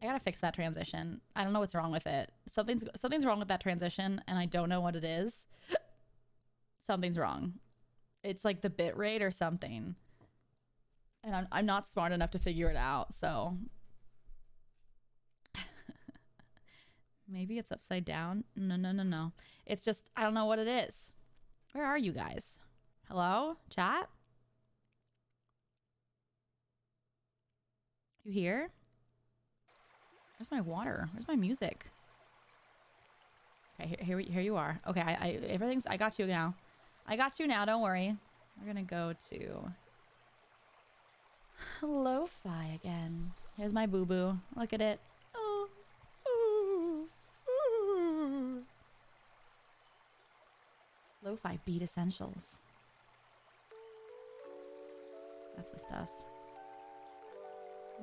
I gotta fix that transition. I don't know what's wrong with it. Something's something's wrong with that transition, and I don't know what it is. Something's wrong. It's like the bit rate or something. And I'm I'm not smart enough to figure it out, so maybe it's upside down. No, no, no, no. It's just I don't know what it is. Where are you guys? Hello? Chat? You here? Where's my water? Where's my music? Okay, here, here, here you are. Okay, I, I, everything's, I got you now. I got you now, don't worry. We're gonna go to lo-fi again. Here's my boo-boo. Look at it. Oh, ooh, ooh. Lo-fi beat essentials. That's the stuff.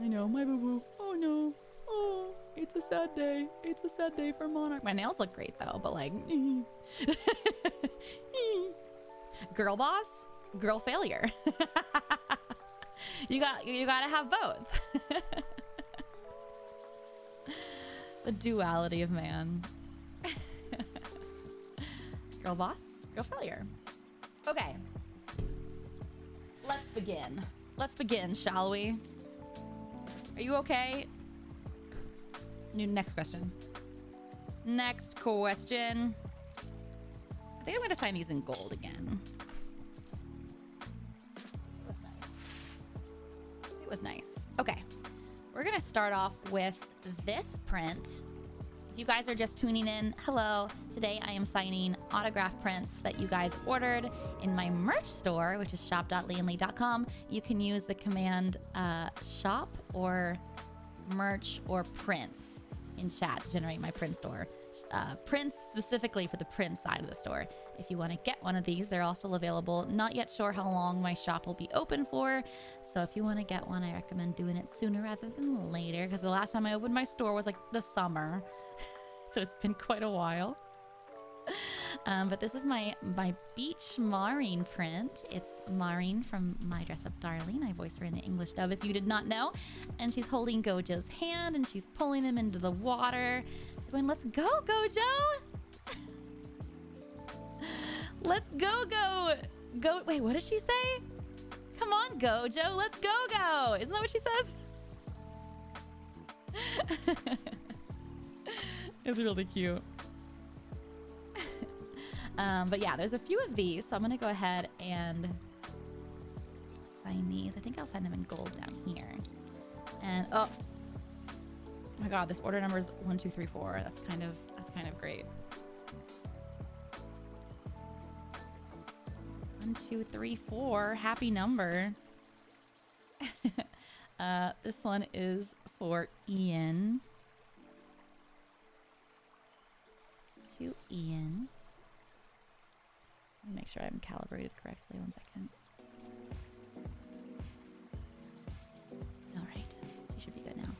I know, my boo-boo. Oh no. Oh, it's a sad day. It's a sad day for Monarch. My nails look great though, but like girl boss, girl failure. you got you got to have both. the duality of man. girl boss, girl failure. Okay. Let's begin. Let's begin, shall we? Are you okay? New next question. Next question. I think I'm gonna sign these in gold again. It was nice. It was nice. Okay. We're gonna start off with this print. If you guys are just tuning in, hello. Today I am signing autograph prints that you guys ordered in my merch store, which is shop.leeandlie.com. You can use the command uh, shop or merch or prints in chat to generate my print store. Uh, prints specifically for the print side of the store. If you want to get one of these, they're also available. Not yet sure how long my shop will be open for. So if you want to get one, I recommend doing it sooner rather than later because the last time I opened my store was like the summer. so it's been quite a while. Um, but this is my my beach Marin print. It's Marin from My Dress Up Darling. I voice her in the English dub if you did not know. And she's holding Gojo's hand and she's pulling him into the water. She's going, let's go, Gojo! let's go, go! Go, wait, what did she say? Come on, Gojo, let's go, go! Isn't that what she says? it's really cute. Um, but yeah, there's a few of these. So I'm going to go ahead and sign these. I think I'll sign them in gold down here. And oh, my God, this order number is one, two, three, four. That's kind of, that's kind of great. One, two, three, four. Happy number. uh, this one is for Ian. To Ian. Make sure I'm calibrated correctly. One second. All right, you should be good now.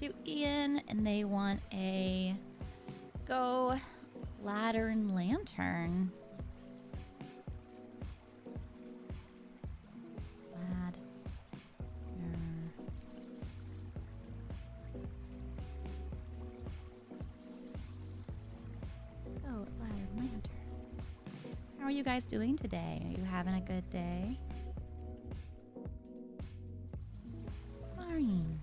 To Ian, and they want a go ladder and lantern. Are you guys doing today? Are you having a good day? Marin.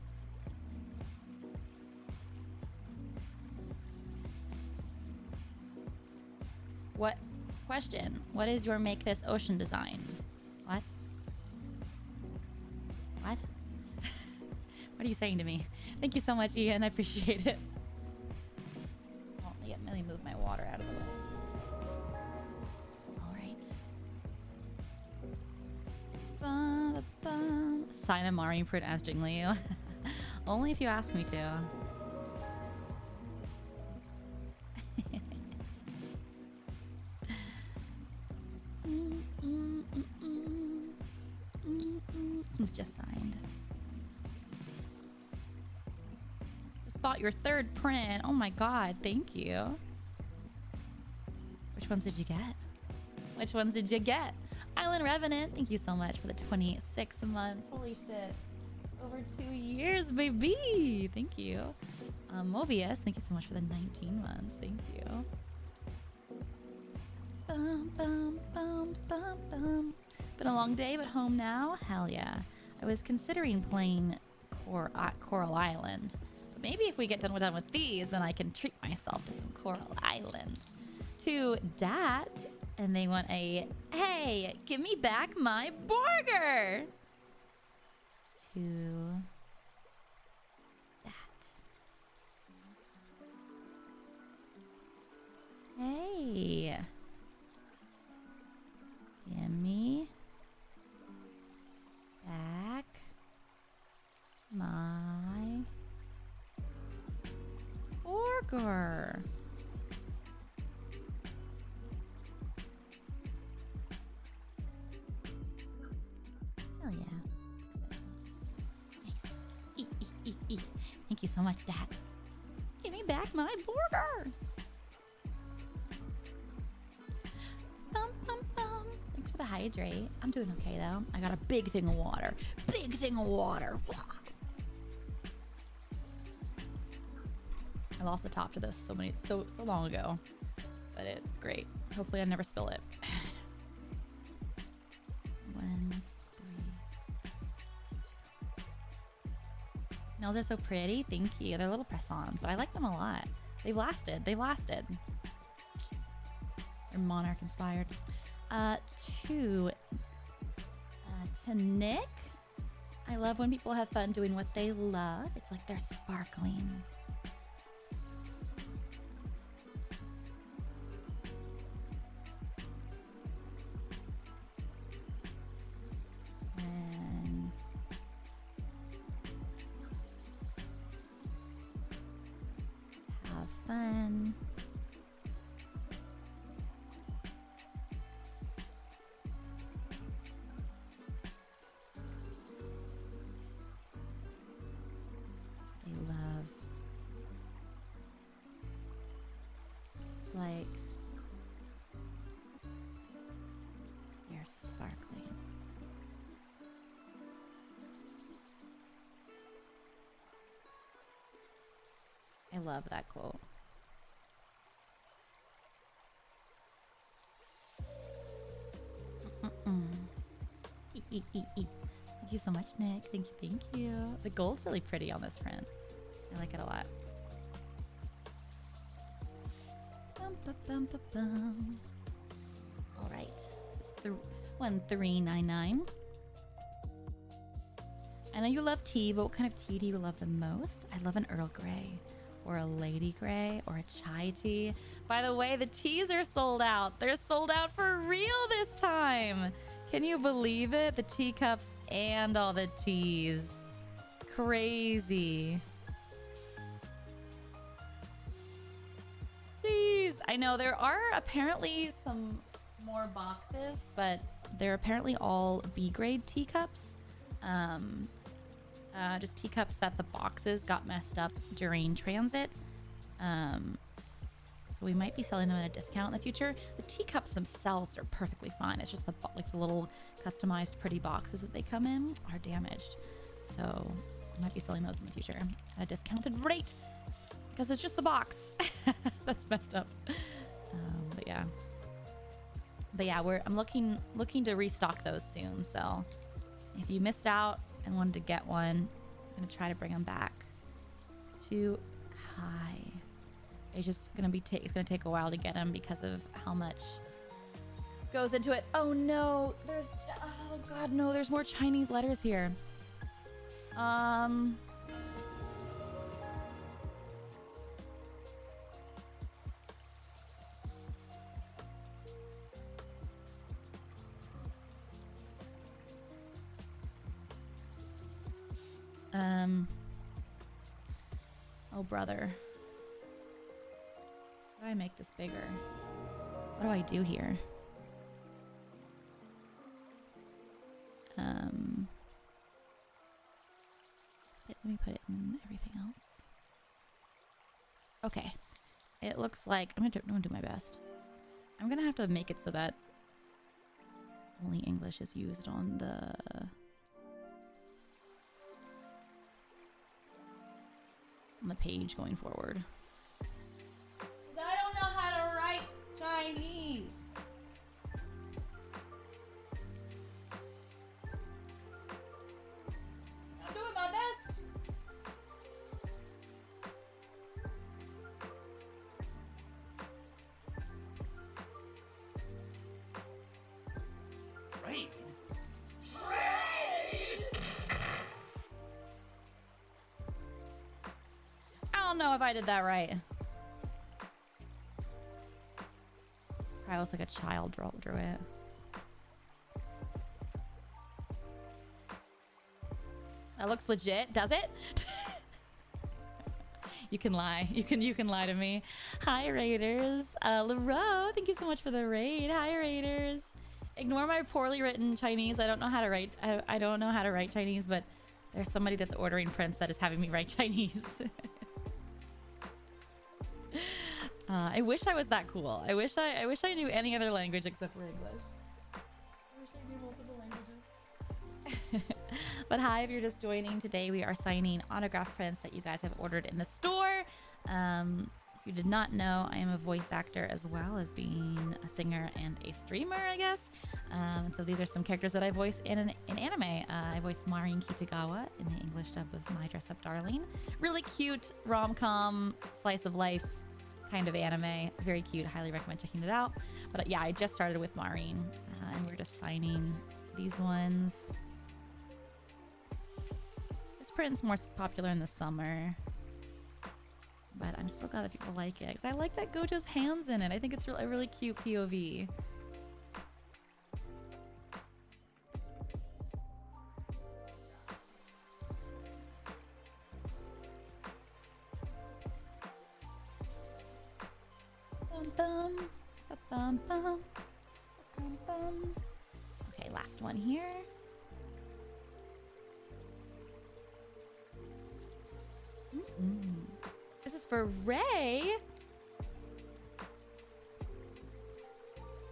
What question? What is your make this ocean design? What? What? what are you saying to me? Thank you so much, Ian. I appreciate it. Oh, let me move my water out of the way. Sign a Marin print as Jingliu. Only if you ask me to. This one's just signed. Just bought your third print. Oh my god, thank you. Which ones did you get? Which ones did you get? Island Revenant, thank you so much for the 26 months. Holy shit. Over two years, baby. Thank you. Um, Mobius, thank you so much for the 19 months. Thank you. Bum, bum, bum, bum, bum. Been a long day, but home now? Hell yeah. I was considering playing Cor- uh, Coral Island. But maybe if we get done, done with these, then I can treat myself to some Coral Island. To Dat, and they want a, hey, give me back my burger! To Dat. Hey. Give me back my burger. You so much, Dad. Give me back my burger. Bum, bum, bum. Thanks for the hydrate. I'm doing okay though. I got a big thing of water. Big thing of water. I lost the top to this so many so so long ago, but it's great. Hopefully, I never spill it. Nails are so pretty. Thank you. They're little press-ons, but I like them a lot. They've lasted. They've lasted. They're monarch inspired. Uh, two. Uh, to Nick. I love when people have fun doing what they love. It's like they're sparkling. Love that quote. Thank you so much, Nick. Thank you, thank you. The gold's really pretty on this print. I like it a lot. Bum, bum, bum. All right. It's the one three nine nine. I know you love tea, but what kind of tea do you love the most? I love an Earl Grey or a Lady Grey or a chai tea. By the way, the teas are sold out. They're sold out for real this time. Can you believe it? The teacups and all the teas. Crazy. Jeez. I know there are apparently some more boxes, but they're apparently all B grade teacups. Um, uh, just teacups that the boxes got messed up during transit. Um, so we might be selling them at a discount in the future. The teacups themselves are perfectly fine. It's just the like the little customized pretty boxes that they come in are damaged. So might be selling those in the future at a discounted rate because it's just the box that's messed up. Um, but yeah, but yeah, we're I'm looking looking to restock those soon. So if you missed out and wanted to get one, I'm gonna try to bring them back to Kai. It's just gonna be ta- it's gonna take a while to get them because of how much goes into it. Oh no, there's oh god no, there's more Chinese letters here. Um. Um. Oh, brother. How do I make this bigger? What do I do here? Um. Let me put it in everything else. Okay. It looks like I'm gonna I'm gonna do my best. I'm gonna have to make it so that only English is used on the on the page going forward. I don't know if I did that right. I looks like a child drew, drew it. That looks legit, does it? you can lie. You can you can lie to me. Hi Raiders. Uh Laro, thank you so much for the raid. Hi Raiders. Ignore my poorly written Chinese. I don't know how to write I, I don't know how to write Chinese, but there's somebody that's ordering prints that is having me write Chinese. Uh, I wish I was that cool. I wish I, I wish I knew any other language except for English. I wish I knew multiple languages. but hi, if you're just joining today, we are signing autograph prints that you guys have ordered in the store. Um, if you did not know, I am a voice actor as well as being a singer and a streamer, I guess. Um, so these are some characters that I voice in an, in anime. Uh, I voiced Marin Kitagawa in the English dub of My Dress Up Darling. Really cute rom-com slice of life kind of anime. Very cute. Highly recommend checking it out. But uh, yeah, I just started with Marin, uh, and we're just signing these ones. This print's more popular in the summer. But I'm still glad that people like it. Because I like that Gojo's hands in it. I think it's a really cute POV. Bum, bum, bum, bum, bum, bum. Okay, last one here. Mhm. This is for Ray.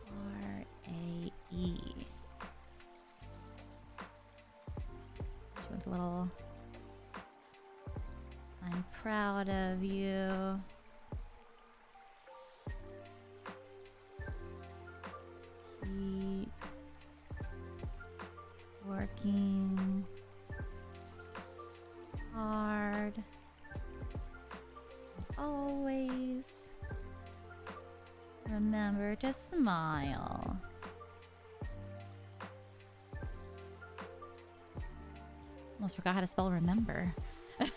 R A E. She wants a little. I'm proud of you. Keep working hard. Always remember to smile. Almost forgot how to spell remember. I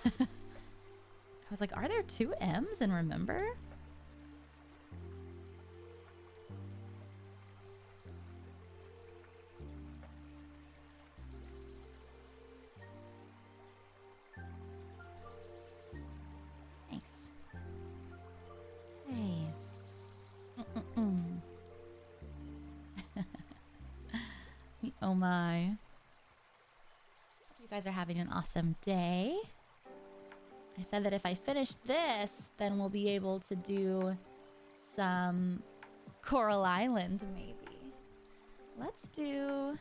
was like, are there two M's in remember? My. You guys are having an awesome day. I said that if I finish this, then we'll be able to do some Coral Island, maybe. Let's do.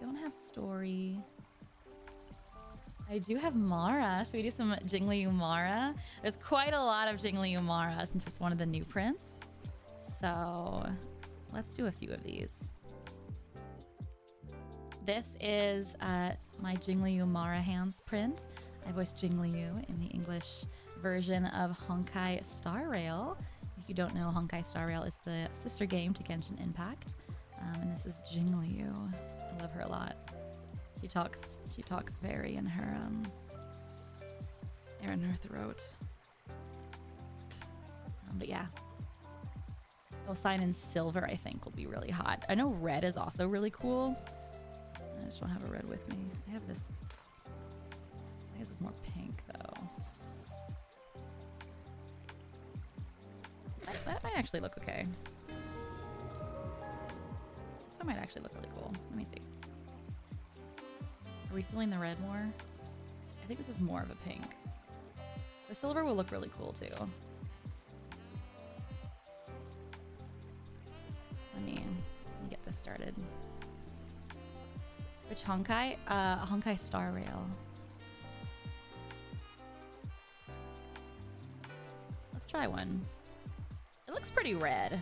Don't have story. I do have Mara. Should we do some Jingliu Mara? There's quite a lot of Jingliu Mara since it's one of the new prints. So let's do a few of these. This is uh, my Jingliu Mara hands print. I voiced Jingliu in the English version of Honkai Star Rail. If you don't know, Honkai Star Rail is the sister game to Genshin Impact. Um, and this is Jingliu. I love her a lot. She talks. She talks very in her um. In her throat. Um, but yeah, sign in silver. I think will be really hot. I know red is also really cool. I just don't have a red with me. I have this. I guess it's more pink though. That, that might actually look okay. This one might actually look really cool. Let me see. Are we feeling the red more? I think this is more of a pink. The silver will look really cool too. Let me, let me get this started. Which Honkai? Uh, Honkai Star Rail. Let's try one. It looks pretty red.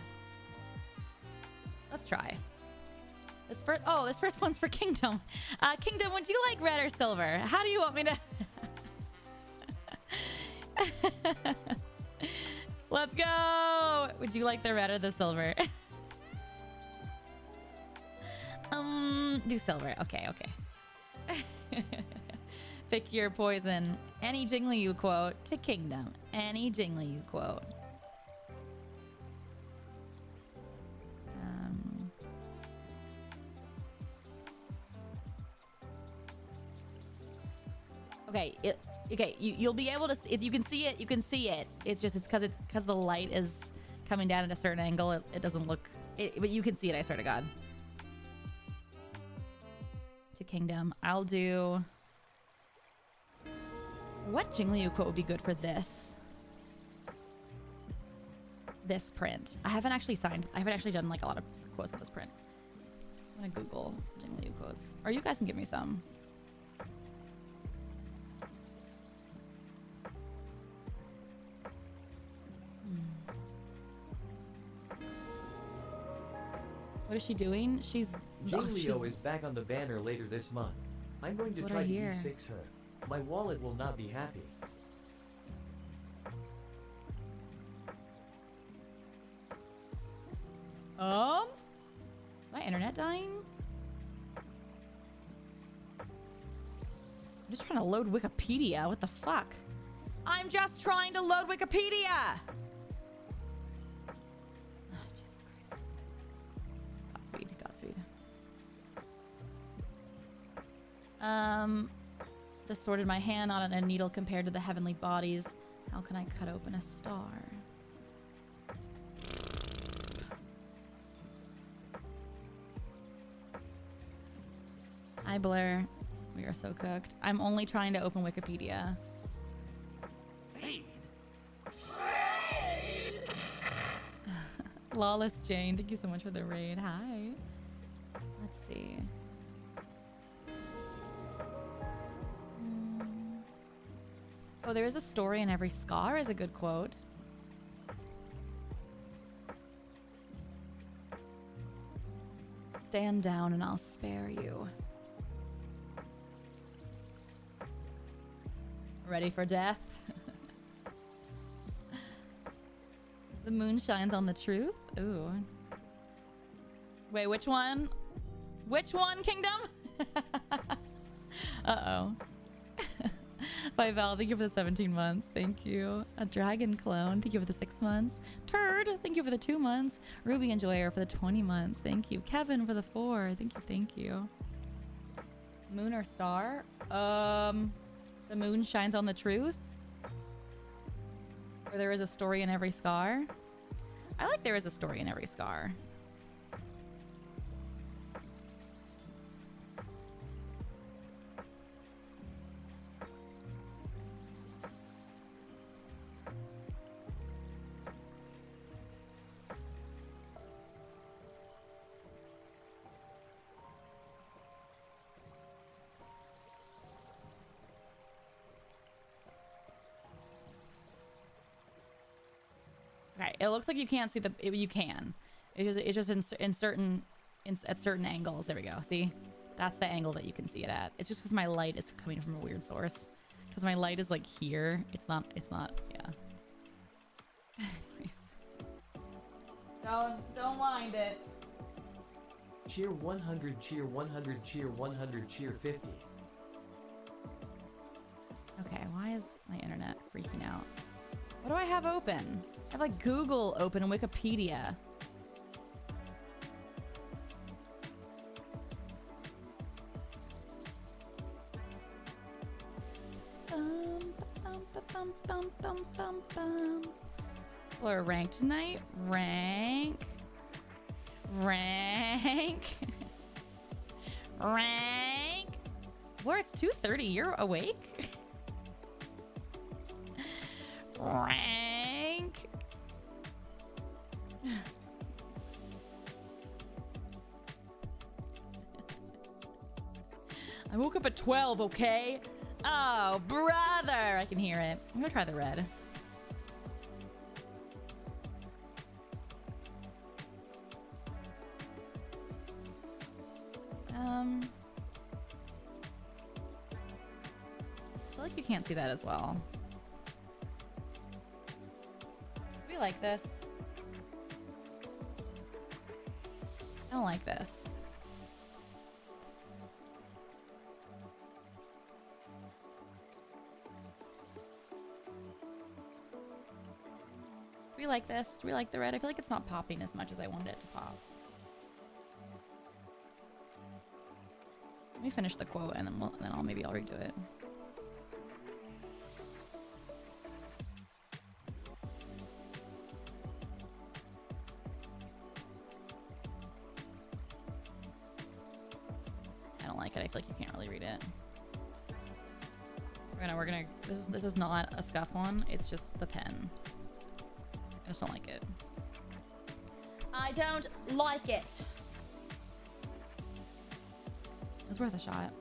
Let's try. This first, oh, this first one's for Kingdom. Uh, Kingdom, would you like red or silver? How do you want me to? Let's go. Would you like the red or the silver? um, do silver. Okay, okay. Pick your poison. Any Jingliu quote to Kingdom. Any Jingliu quote. Um, okay, it, okay. You you'll be able to. See, if you can see it, you can see it. It's just it's because it's because the light is coming down at a certain angle. It, it doesn't look. It, but you can see it. I swear to God. To Kingdom, I'll do. What Jingliu quote would be good for this? This print. I haven't actually signed. I haven't actually done like a lot of quotes of this print. I'm gonna Google Jingliu quotes. Or you guys can give me some. What is she doing? She's. oh, is back on the banner later this month. I'm going to try to hear. E6 her. My wallet will not be happy. Um? My internet dying? I'm just trying to load Wikipedia. What the fuck? I'm just trying to load Wikipedia! Um, the sword in my hand, not a needle compared to the heavenly bodies. How can I cut open a star? Hi, Blair. We are so cooked. I'm only trying to open Wikipedia. Lawless Jane, thank you so much for the raid. Hi. Let's see. Oh, there is a story in every scar is a good quote. Stand down and I'll spare you. Ready for death? the moon shines on the truth? Ooh. Wait, which one? Which one, Kingdom? Uh-oh. Bye, Val. Thank you for the 17 months. Thank you. A dragon clone. Thank you for the six months. Turd. Thank you for the two months. Ruby Enjoyer for the 20 months. Thank you. Kevin for the four. Thank you. Thank you. Moon or star? Um, the moon shines on the truth. Or there is a story in every scar. I like there is a story in every scar. It looks like you can't see the. It, you can. It's just, it's just in, in certain, in, at certain angles. There we go. See, that's the angle that you can see it at. It's just because my light is coming from a weird source. Because my light is like here. It's not. It's not. Yeah. Anyways. Don't don't mind it. Cheer 100, cheer 100, cheer 100, cheer 50. Okay, why is my internet freaking out? What do I have open? I have like Google open and Wikipedia. Are ranked tonight. Rank. Rank. Rank. Where it's 2.30. You're awake? I woke up at 12, okay? Oh, brother! I can hear it. I'm gonna try the red. Um... I feel like you can't see that as well. We like this. I don't like this. We like this. We like the red. I feel like it's not popping as much as I wanted it to pop. Let me finish the quote and then we'll, then I'll maybe I'll redo it. Scuff one. It's just the pen. I just don't like it. I don't like it. It's worth a shot.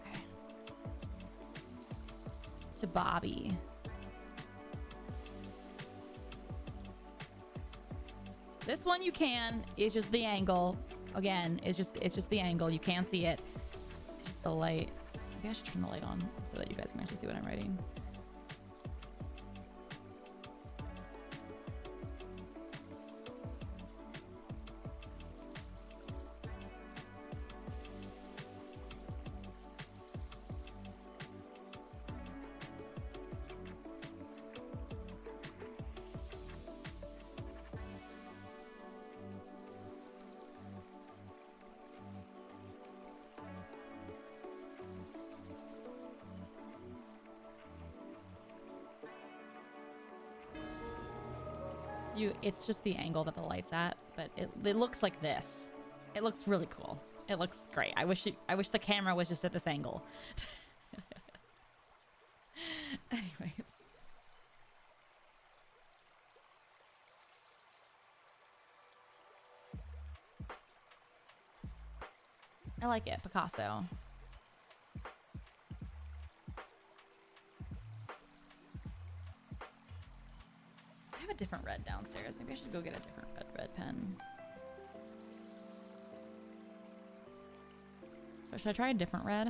Okay. To Bobby. This one you can. It's just the angle. Again, it's just it's just the angle. You can't see it. The light. Maybe I should turn the light on so that you guys can actually see what I'm writing. It's just the angle that the light's at, but it, it looks like this. It looks really cool. It looks great. I wish it, I wish the camera was just at this angle. Anyways. I like it, Picasso. Downstairs. Maybe I should go get a different red red pen. So should I try a different red?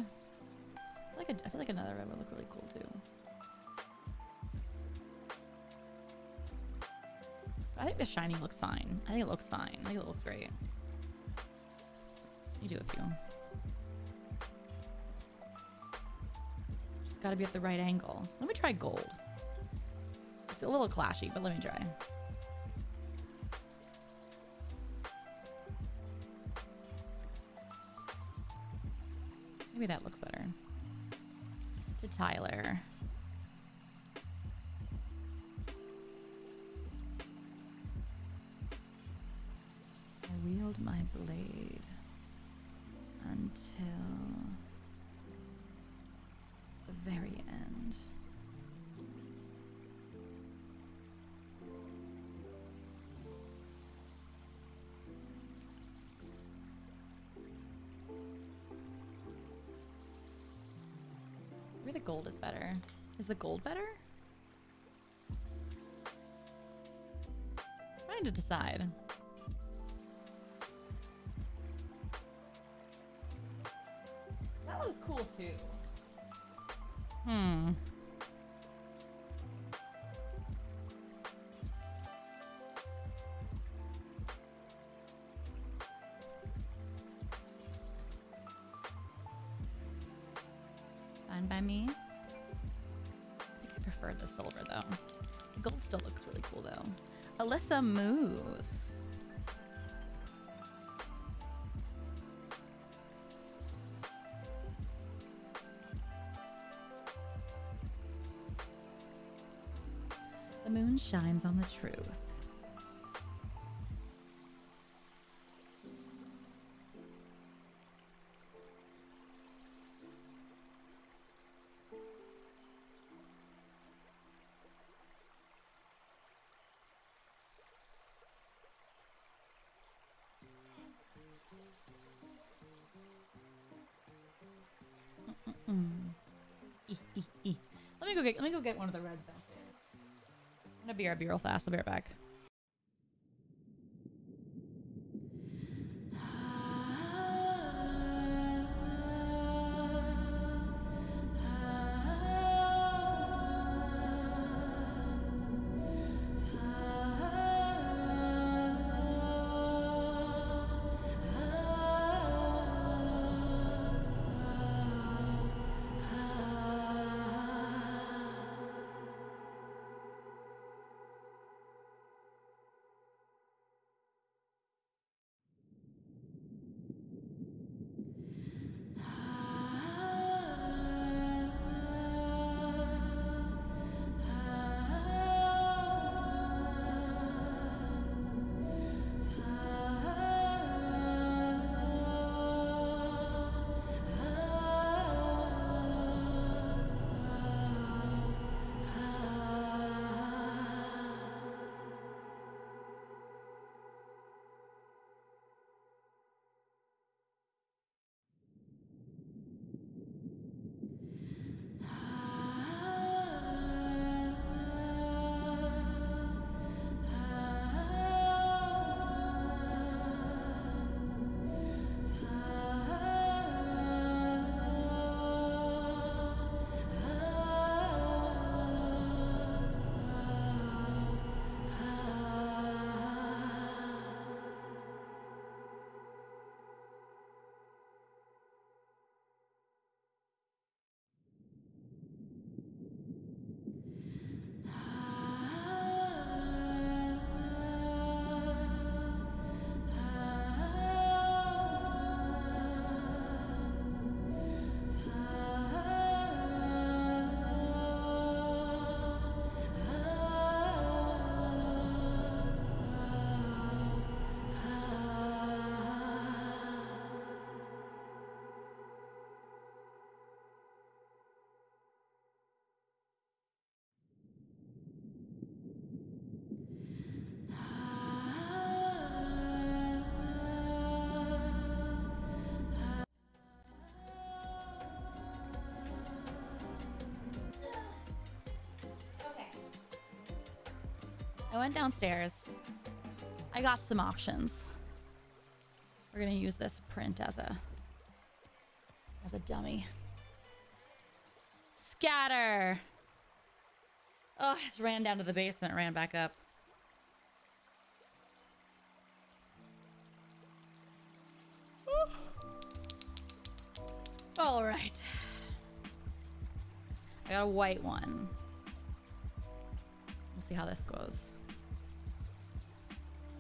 I feel like, a, I feel like another red would look really cool too. I think the shiny looks fine. I think it looks fine. I think it looks great. You do a few. Just gotta be at the right angle. Let me try gold. It's a little clashy, but let me try. Maybe that looks better. To Tyler. Is the gold better? Trying to decide. Alyssa Moose. The moon shines on the truth. Mm. E, e, e. Let me go get let me go get one of the reds downstairs. I'm gonna BRB real fast. I'll be right back. I went downstairs. I got some options. We're gonna use this print as a as a dummy. Scatter. Oh, I just ran down to the basement, ran back up. All right. I got a white one. We'll see how this goes.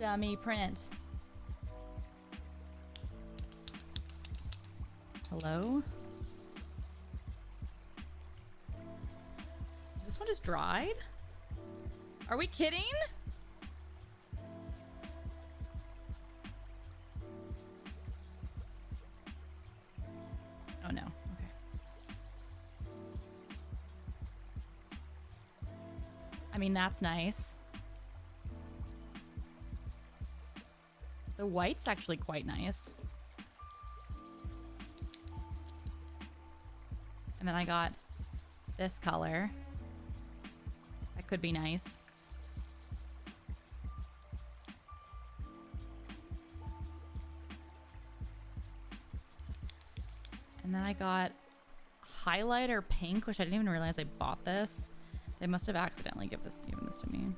Uh, Dummy print. Hello? This one just dried? Are we kidding? Oh no. Okay. I mean, that's nice. The white's actually quite nice. And then I got this color. That could be nice. And then I got highlighter pink, which I didn't even realize I bought this. They must have accidentally give this, given this to me.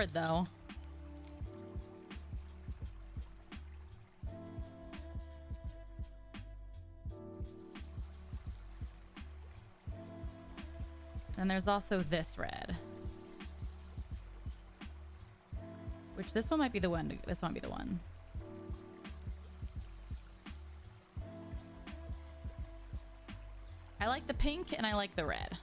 Horrid though. And there's also this red. Which this one might be the one. This one might be the one. I like the pink and I like the red.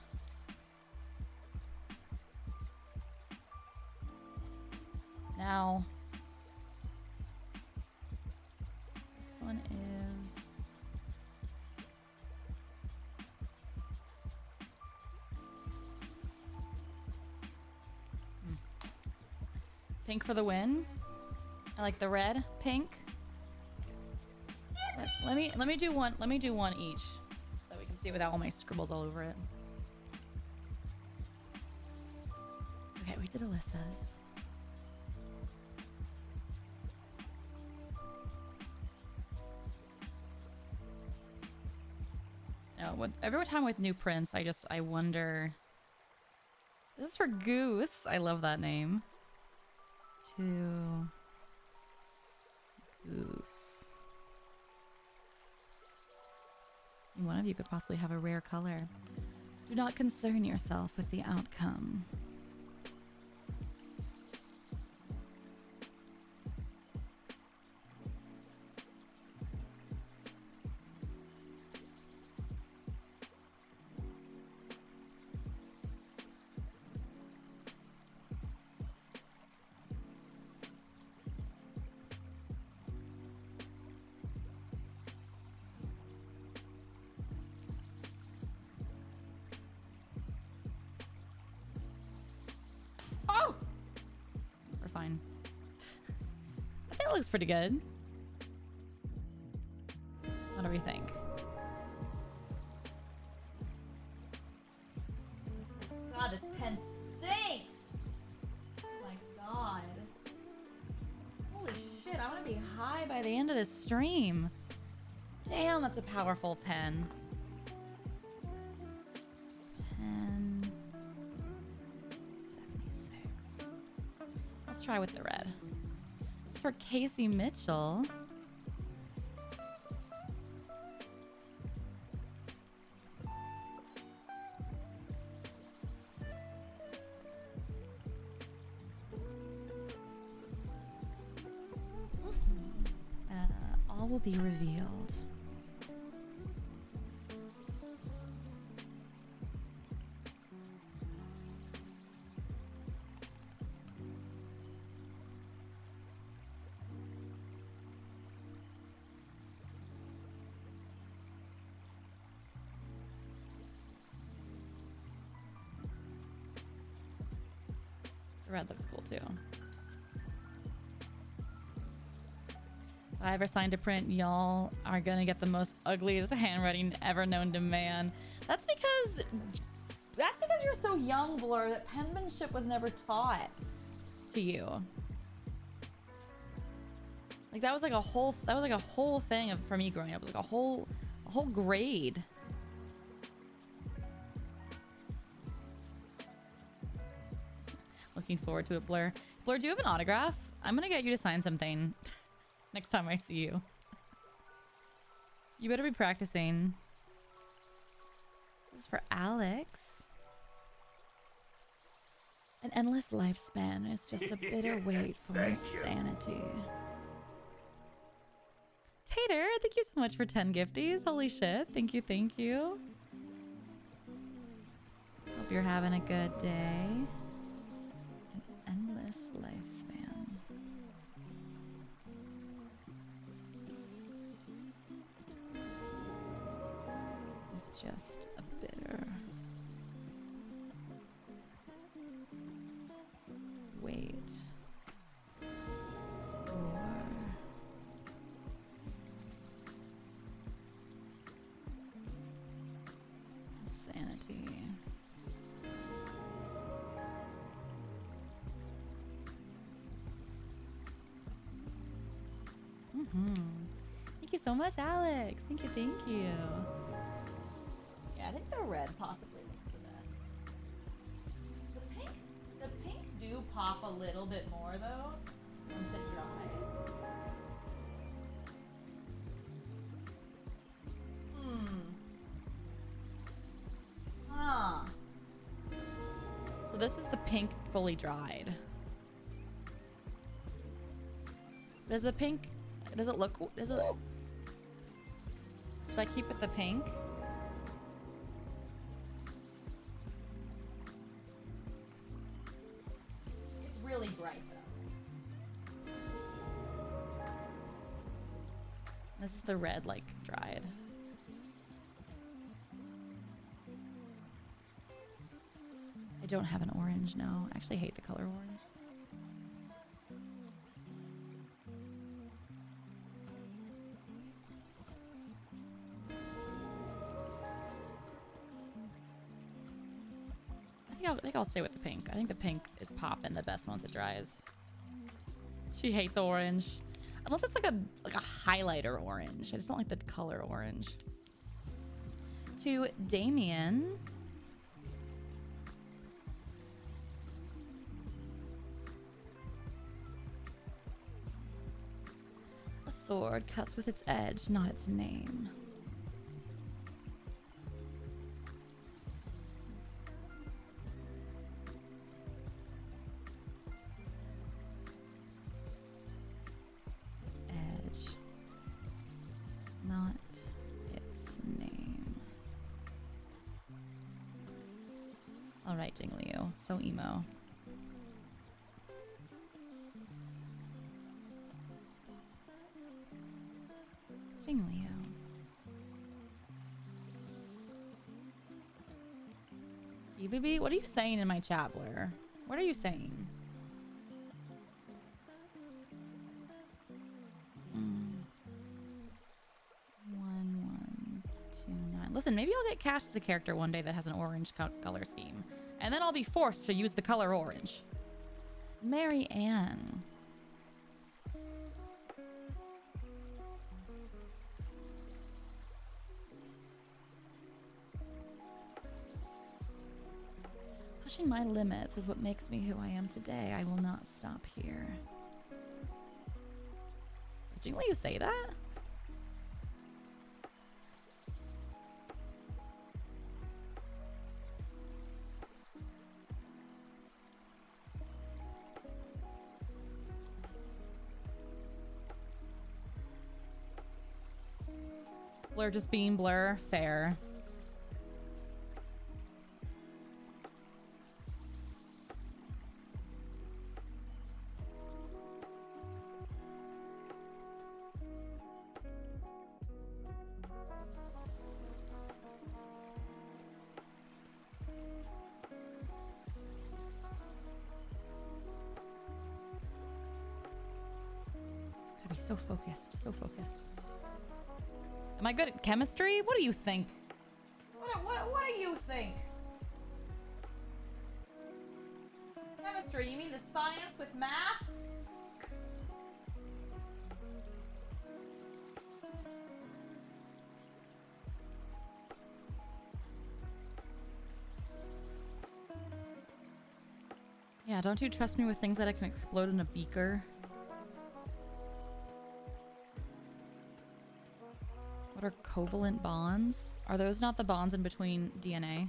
For the win. I like the red, pink. Let, let me let me do one. Let me do one each, so we can see without all my scribbles all over it. Okay, we did Alyssa's. No, with, every time with new prints, I just I wonder. This is for Goose. I love that name. To Goose. One of you could possibly have a rare color. Do not concern yourself with the outcome. Pretty good. What do we think? God, this pen stinks! My god. Holy shit, I want to be high by the end of this stream. Damn, that's a powerful pen. Casey Mitchell. too. If I ever signed to print, y'all are gonna get the most ugliest handwriting ever known to man. That's because that's because you're so young, Blur, that penmanship was never taught to you. Like that was like a whole that was like a whole thing of, for me growing up. It was like a whole a whole grade. Looking forward to it, Blur. Blur, do you have an autograph? I'm gonna get you to sign something next time I see you. You better be practicing. This is for Alex. An endless lifespan is just a bitter wait for insanity. Tater, thank you so much for 10 gifties. Holy shit. Thank you, thank you. Hope you're having a good day. An lifespan. It's just a bitter so much, Alex. Thank you, thank you. Yeah, I think the red possibly looks the best. The pink, the pink do pop a little bit more though once it dries. Hmm. Huh. So this is the pink fully dried. Does the pink, does it look, does it, should I keep it the pink? It's really bright though. This is the red, like, dried. I don't have an orange, no. I actually hate the color orange. I'll, stay with the pink. I think the pink is popping the best once it dries. She hates orange. Unless it's like a like a highlighter orange. I just don't like the color orange. To Damien. A sword cuts with its edge, not its name. So emo. Jingliu. Ski what are you saying in my chat, Blair? What are you saying? Listen, maybe I'll get cast as a character one day that has an orange co- color scheme. And then I'll be forced to use the color orange. Mary Ann. Pushing my limits is what makes me who I am today. I will not stop here. Jingliu say that? Blur just being blur, fair. Good at chemistry? What do you think? What, what, what do you think? Chemistry, you mean the science with math? Yeah, don't you trust me with things that I can explode in a beaker? Covalent bonds? Are those not the bonds in between DNA?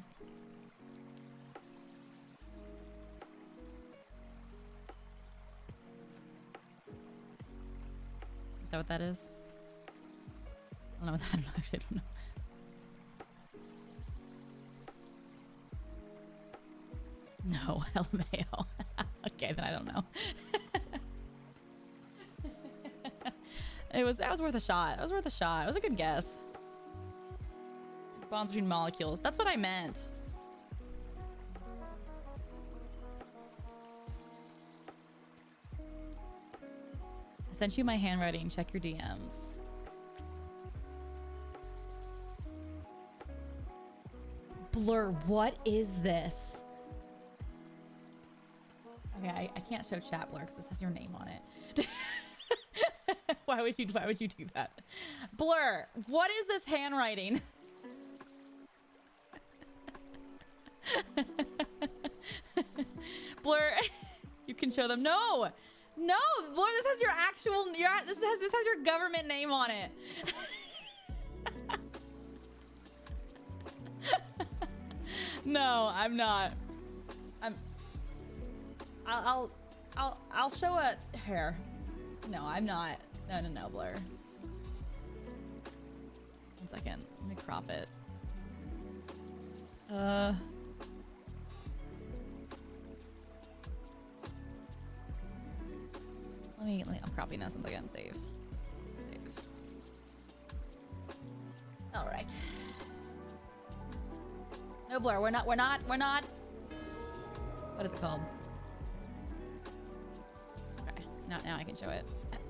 Is that what that is? I don't know what that I actually don't know. No, LMAO. okay, then I don't know. it was that was worth a shot. It was worth a shot. It was a good guess. Bonds between molecules. That's what I meant. I sent you my handwriting. Check your DMs. Blur, what is this? Okay, I, I can't show chat blur because this has your name on it. why would you why would you do that? Blur, what is this handwriting? Blur, you can show them. No, no, Blur. This has your actual. Your this has this has your government name on it. no, I'm not. I'm. I'll, I'll, I'll, I'll show a hair. No, I'm not. No, no, no, Blur. One second. Let me crop it. Uh. Let me, let me I'm cropping this once again. Save. Save. All right. No blur. We're not. We're not. We're not. What is it called? Okay. Now, now I can show it.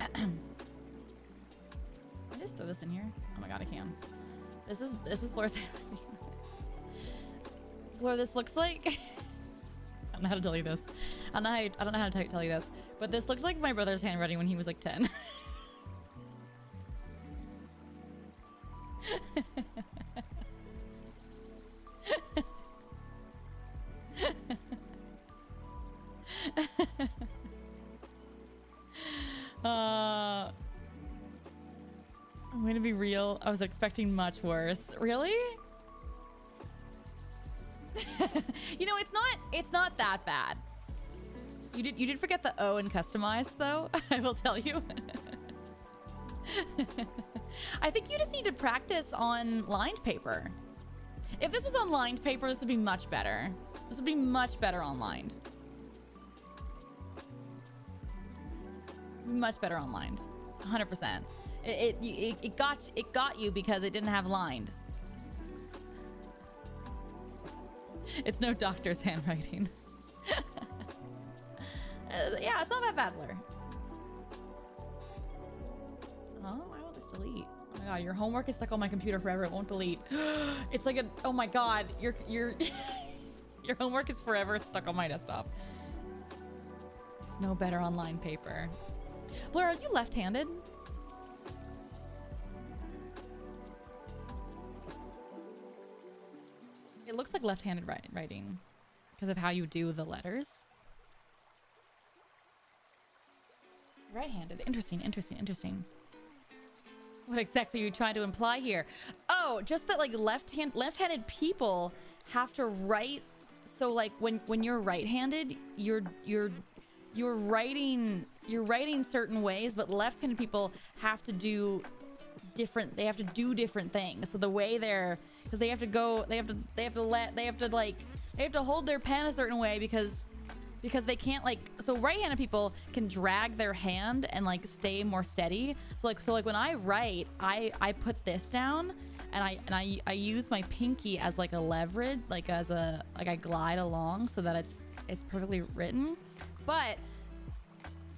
I just throw this in here? Oh my god, I can. This is this is Blur's Blur, this looks like. I don't know how to tell you this. I don't know how, I don't know how to tell you this, but this looked like my brother's handwriting when he was like ten. uh, I'm to be real. I was expecting much worse. Really? you know, it's not it's not that bad. You did you did forget the O in customized though, I will tell you. I think you just need to practice on lined paper. If this was on lined paper, this would be much better. This would be much better on lined. Much better on lined. 100%. It, it, it, it got it got you because it didn't have lined. It's no doctor's handwriting. Uh, yeah, it's not that bad, Blur. Oh, why won't this delete? Oh my god, your homework is stuck on my computer forever. It won't delete. it's like a. Oh my god, your your your homework is forever stuck on my desktop. It's no better on lined paper. Blur, are you left-handed? It looks like left-handed writing because of how you do the letters. Right-handed. Interesting, interesting, interesting. What exactly are you trying to imply here? Oh, just that like left hand left-handed people have to write so like when when you're right-handed, you're you're you're writing you're writing certain ways, but left-handed people have to do different they have to do different things. So the way they're because they have to go they have to they have to let they have to like they have to hold their pen a certain way because because they can't like so right-handed people can drag their hand and like stay more steady. So like so like when i write i i put this down and i and i i use my pinky as like a leverage like as a like i glide along so that it's it's perfectly written. But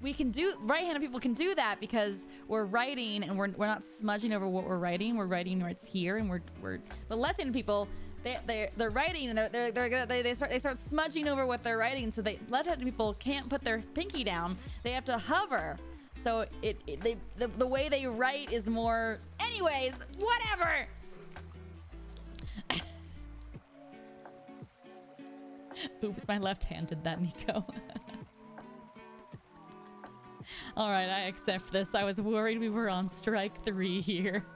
we can do right-handed people can do that because we're writing and we're, we're not smudging over what we're writing. We're writing where it's here and we're we're but left-handed people they they they're writing and they're they're, they're they, they start they start smudging over what they're writing. So they left-handed people can't put their pinky down. They have to hover. So it, it they the, the way they write is more. Anyways, whatever. Oops, my left-handed that Nico. All right, I accept this. I was worried we were on strike three here.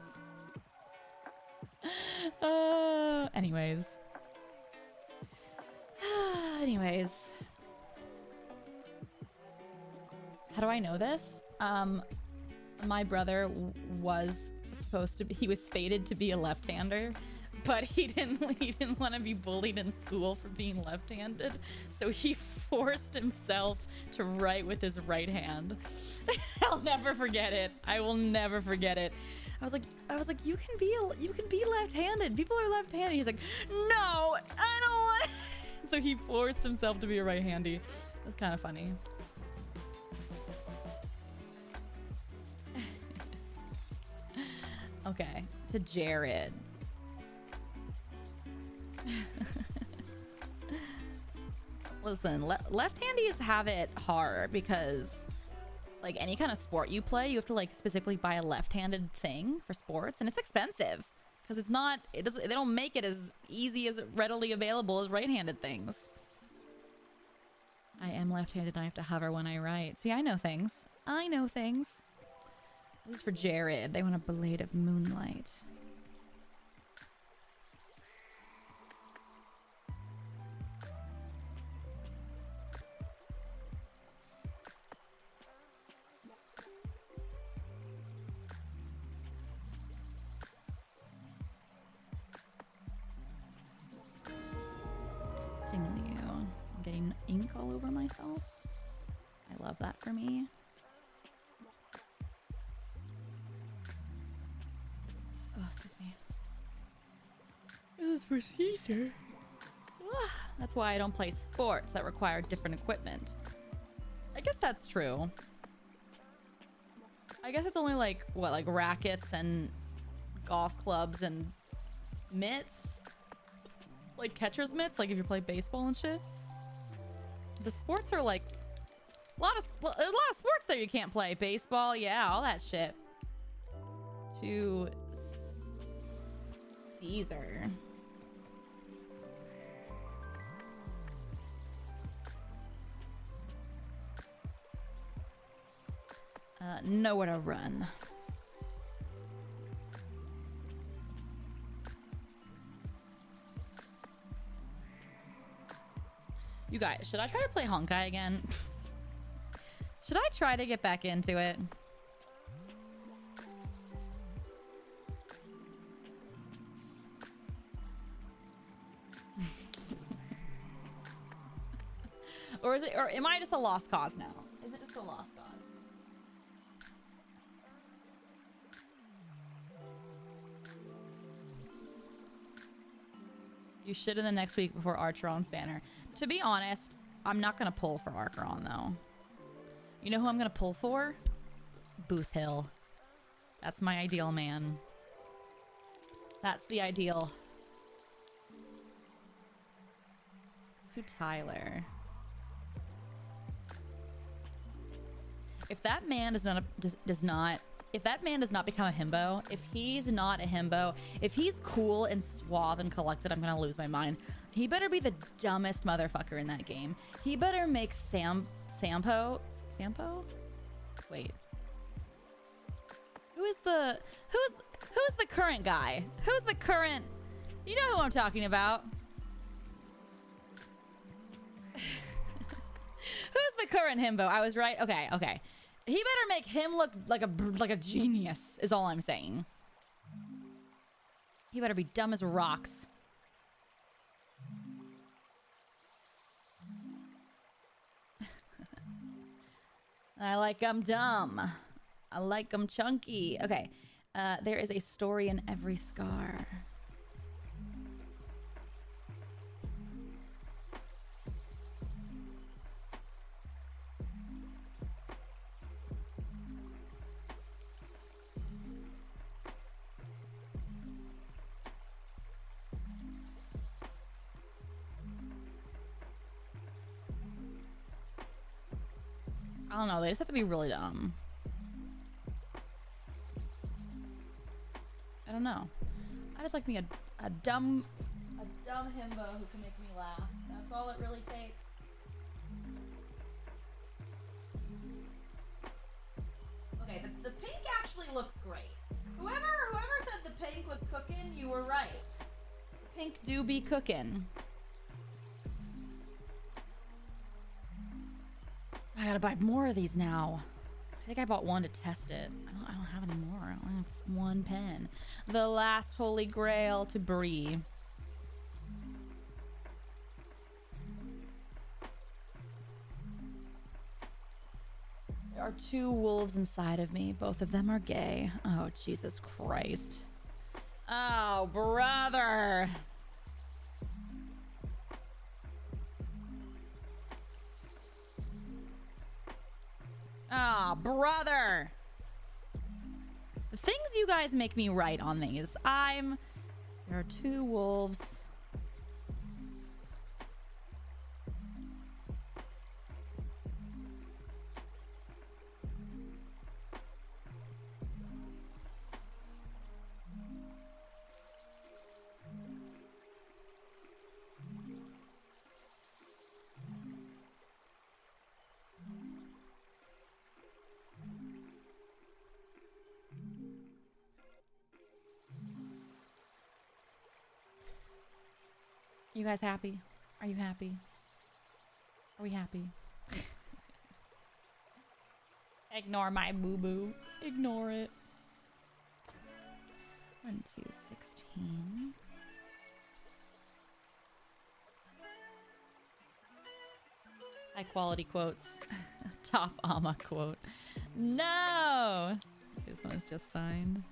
Uh, anyways. anyways. How do I know this? Um, my brother was supposed to be, he was fated to be a left-hander but he didn't he didn't want to be bullied in school for being left-handed so he forced himself to write with his right hand. I'll never forget it. I will never forget it. I was like i was like you can be you can be left-handed. People are left-handed. He's like no i don't want so he forced himself to be a right-handy. Was kind of funny. Okay to jared Listen, le- left-handies have it hard because like any kind of sport you play, you have to like specifically buy a left-handed thing for sports and it's expensive because it's not it doesn't they don't make it as easy as readily available as right-handed things. I am left-handed and I have to hover when I write. See, I know things. I know things. This is for Jared. They want a blade of moonlight. All over myself. I love that for me. Oh, excuse me. This is for Caesar. Ah, That's why I don't play sports that require different equipment. I guess that's true. I guess it's only like, what, like rackets and golf clubs and mitts? Like catcher's mitts, like if you play baseball and shit? The sports are like, a lot of, a lot of sports there you can't play. Baseball, yeah, all that shit. To Caesar. Uh, nowhere to run. You guys, should I try to play Honkai again? should I try to get back into it? or is it or am I just a lost cause now? You should in the next week before Acheron's banner. To be honest, I'm not gonna pull for Acheron though. You know who I'm gonna pull for? Boothill. That's my ideal man. That's the ideal. To Tyler. If that man does not does, does not if that man does not become a himbo, if he's not a himbo, if he's cool and suave and collected, I'm gonna lose my mind. He better be the dumbest motherfucker in that game. He better make Sam Sampo Sampo? Wait. Who is the who's who's the current guy? Who's the current You know who I'm talking about. Who's the current himbo? I was right. Okay, okay. He better make him look like a like a genius. Is all I'm saying. He better be dumb as rocks. I like 'em dumb. I like 'em chunky. Okay. Uh, there is a story in every scar. I don't know. They just have to be really dumb. I don't know. I just like me a, a dumb, a dumb himbo who can make me laugh. That's all it really takes. Okay, the, the pink actually looks great. Whoever whoever said the pink was cooking, you were right. Pink do be cooking. I gotta buy more of these now. I think I bought one to test it. I don't, I don't have any more. I only have one pen. The last holy grail to Brie. There are two wolves inside of me. Both of them are gay. Oh, Jesus Christ. Oh, brother. Ah, brother. The things you guys make me write on these. I'm. There are two wolves. You guys happy? Are you happy? Are we happy? Ignore my boo boo. Ignore it. 1, 2, 16. High quality quotes. Top Ama quote. No! This one is just signed.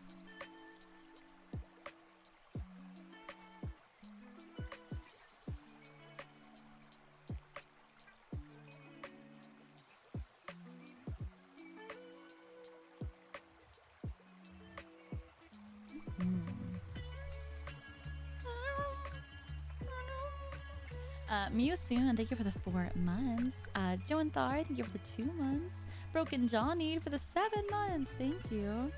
Soon, thank you for the four months. Uh, Joe and Thar, thank you for the two months. Broken Johnny for the seven months. Thank you.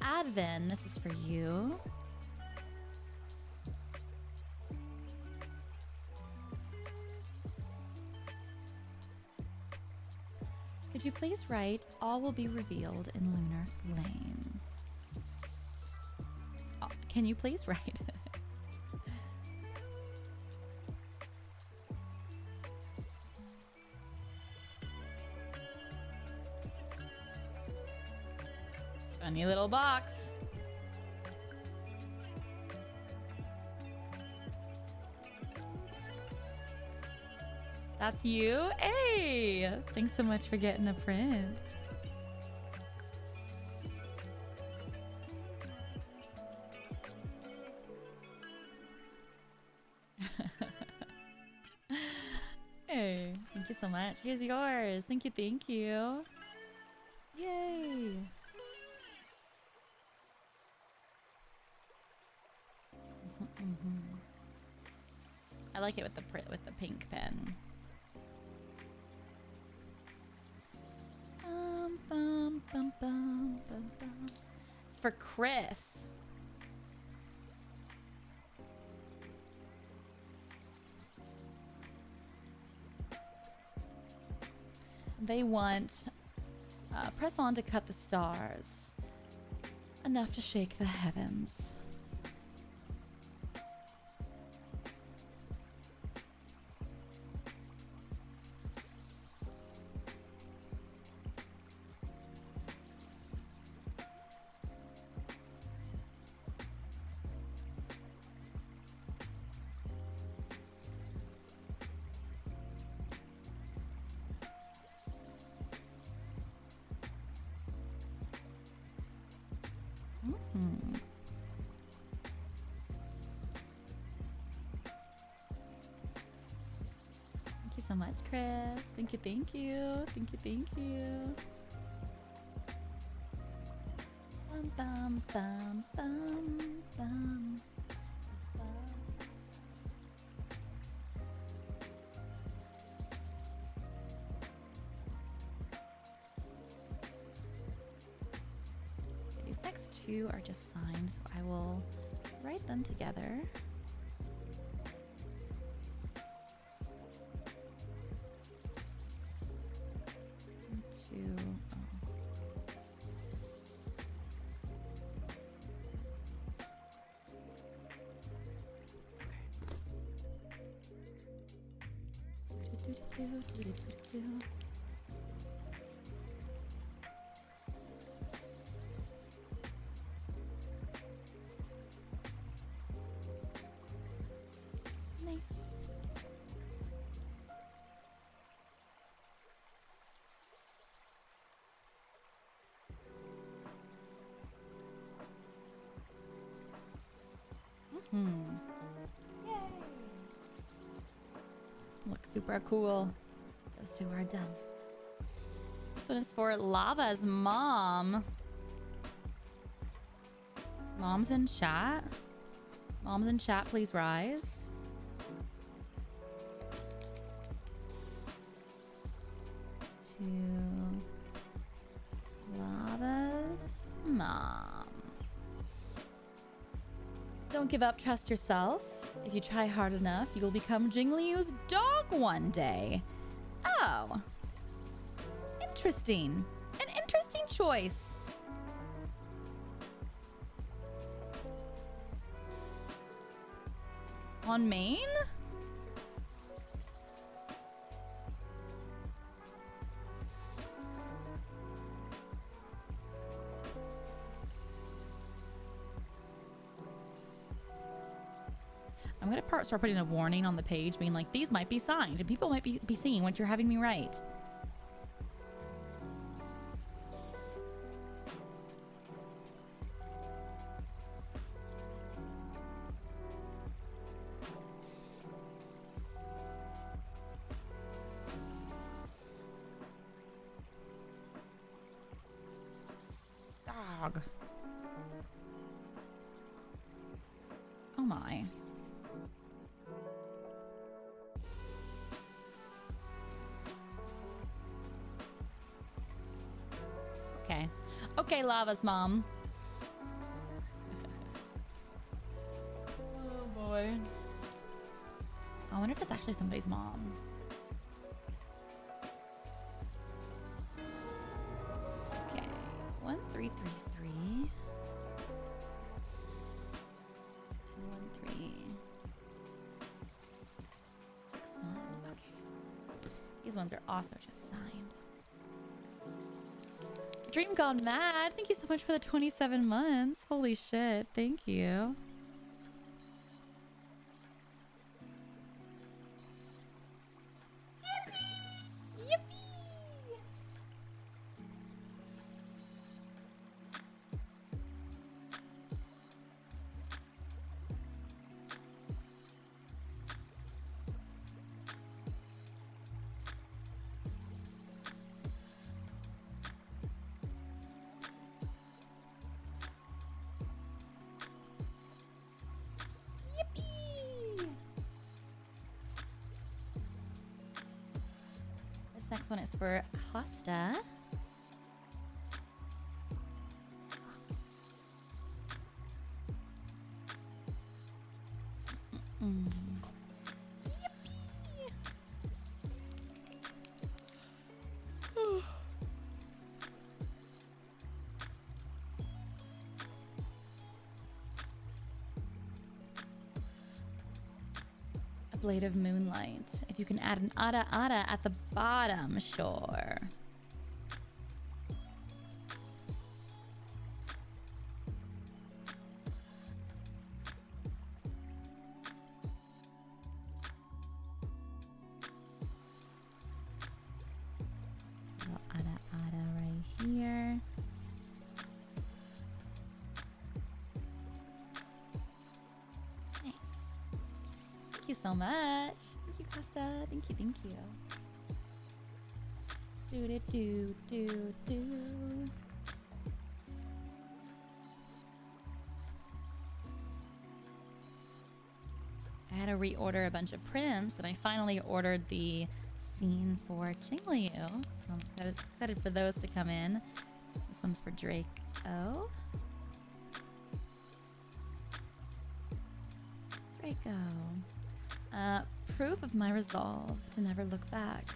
Advin, this is for you. You please write, all will be revealed in lunar flame? Oh, can you please write? Funny little box. That's you? Hey! Thanks so much for getting a print. hey, thank you so much. Here's yours. Thank you, thank you. Yay! I like it with the with the pink pen. For Chris. They want uh, press on to cut the stars. Enough to shake the heavens. Thank you, thank you. Thank you, thank you. Bum, Bum, bum, bum, bum. These next two are just signed, so I will write them together. Nice. Hmm. Super cool. Those two are done. This one is for Lava's mom. Mom's in chat. Mom's in chat, please rise. To Lava's mom. Don't give up, trust yourself. If you try hard enough, you'll become Jingliu's dog one day. Oh. Interesting. An interesting choice. On Maine? Start putting a warning on the page, being like, these might be signed, and people might be, be seeing what you're having me write. Lava's mom. oh boy. I wonder if it's actually somebody's mom. Okay. One, three, three, three. And one, three. Six, one. Okay. These ones are also just signed. Dream Gone Mad. Thank you so much for the 27 months. Holy shit. Thank you. Blade of moonlight. If you can add an ada ada at the bottom, sure. Thank you, thank you. Do do do do do. I had to reorder a bunch of prints, and I finally ordered the scene for Jingliu. So I'm excited for those to come in. This one's for Drake O. my resolve to never look back.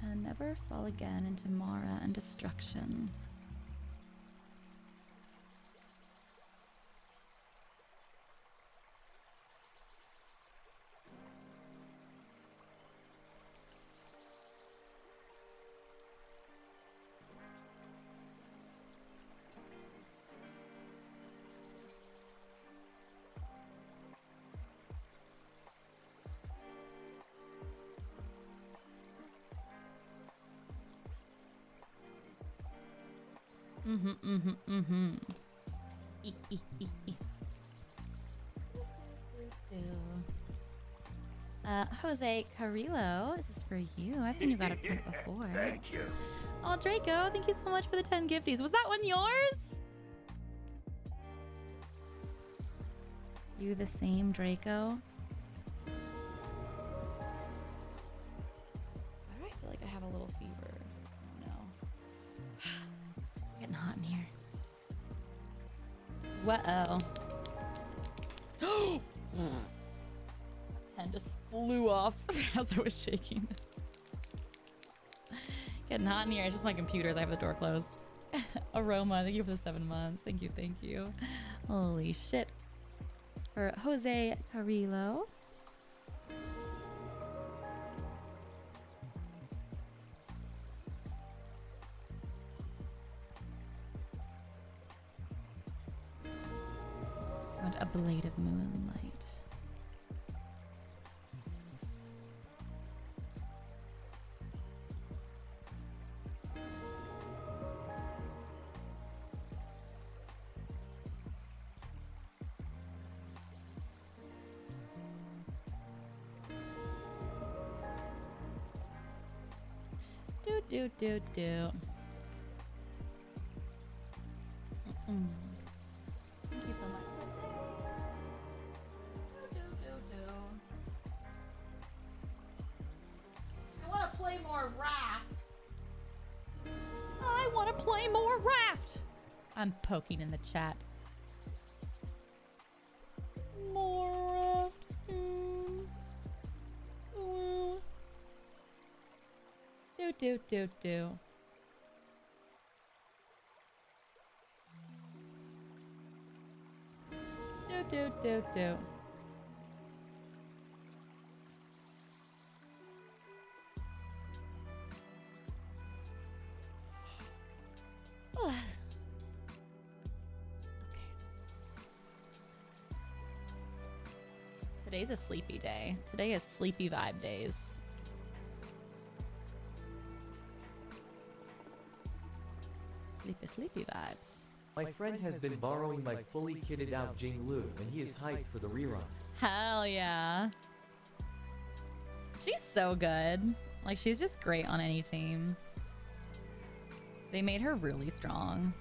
To never fall again into Mara and destruction. Mm-hmm, mm-hmm. E, e, e, e. Do. Uh, Jose Carrillo, this is for you. I've seen you got a print before. Thank you. Oh, Draco, thank you so much for the 10 gifties. Was that one yours? You the same, Draco? This. Getting hot in here. It's just my computers. I have the door closed. Aroma, thank you for the seven months. Thank you, thank you. Holy shit. For Jose Carrillo. Do do. Mm-mm. Thank you so much. Do, do, do, do. I want to play more Raft. I want to play more Raft. I'm poking in the chat. More Do do do do. Do do do. Today's a sleepy day. Today is sleepy vibe days. Sleepy, vibes. My friend has been borrowing my fully kitted out Jingliu, and he is hyped for the rerun. Hell yeah. She's so good. Like, she's just great on any team. They made her really strong.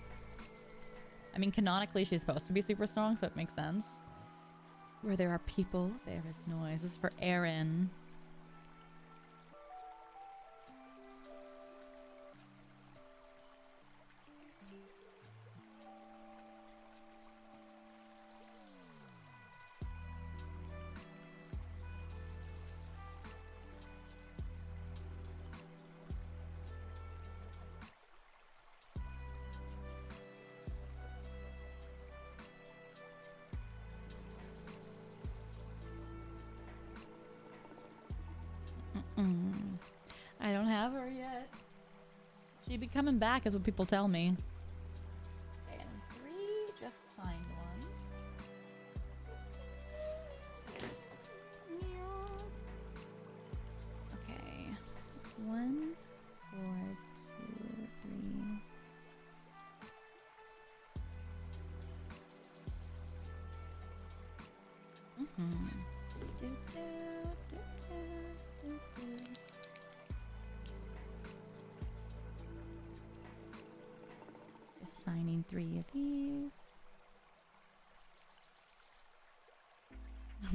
I mean, canonically, she's supposed to be super strong, so it makes sense. Where there are people, there is noise. This is for Aaron. Coming back, is what people tell me.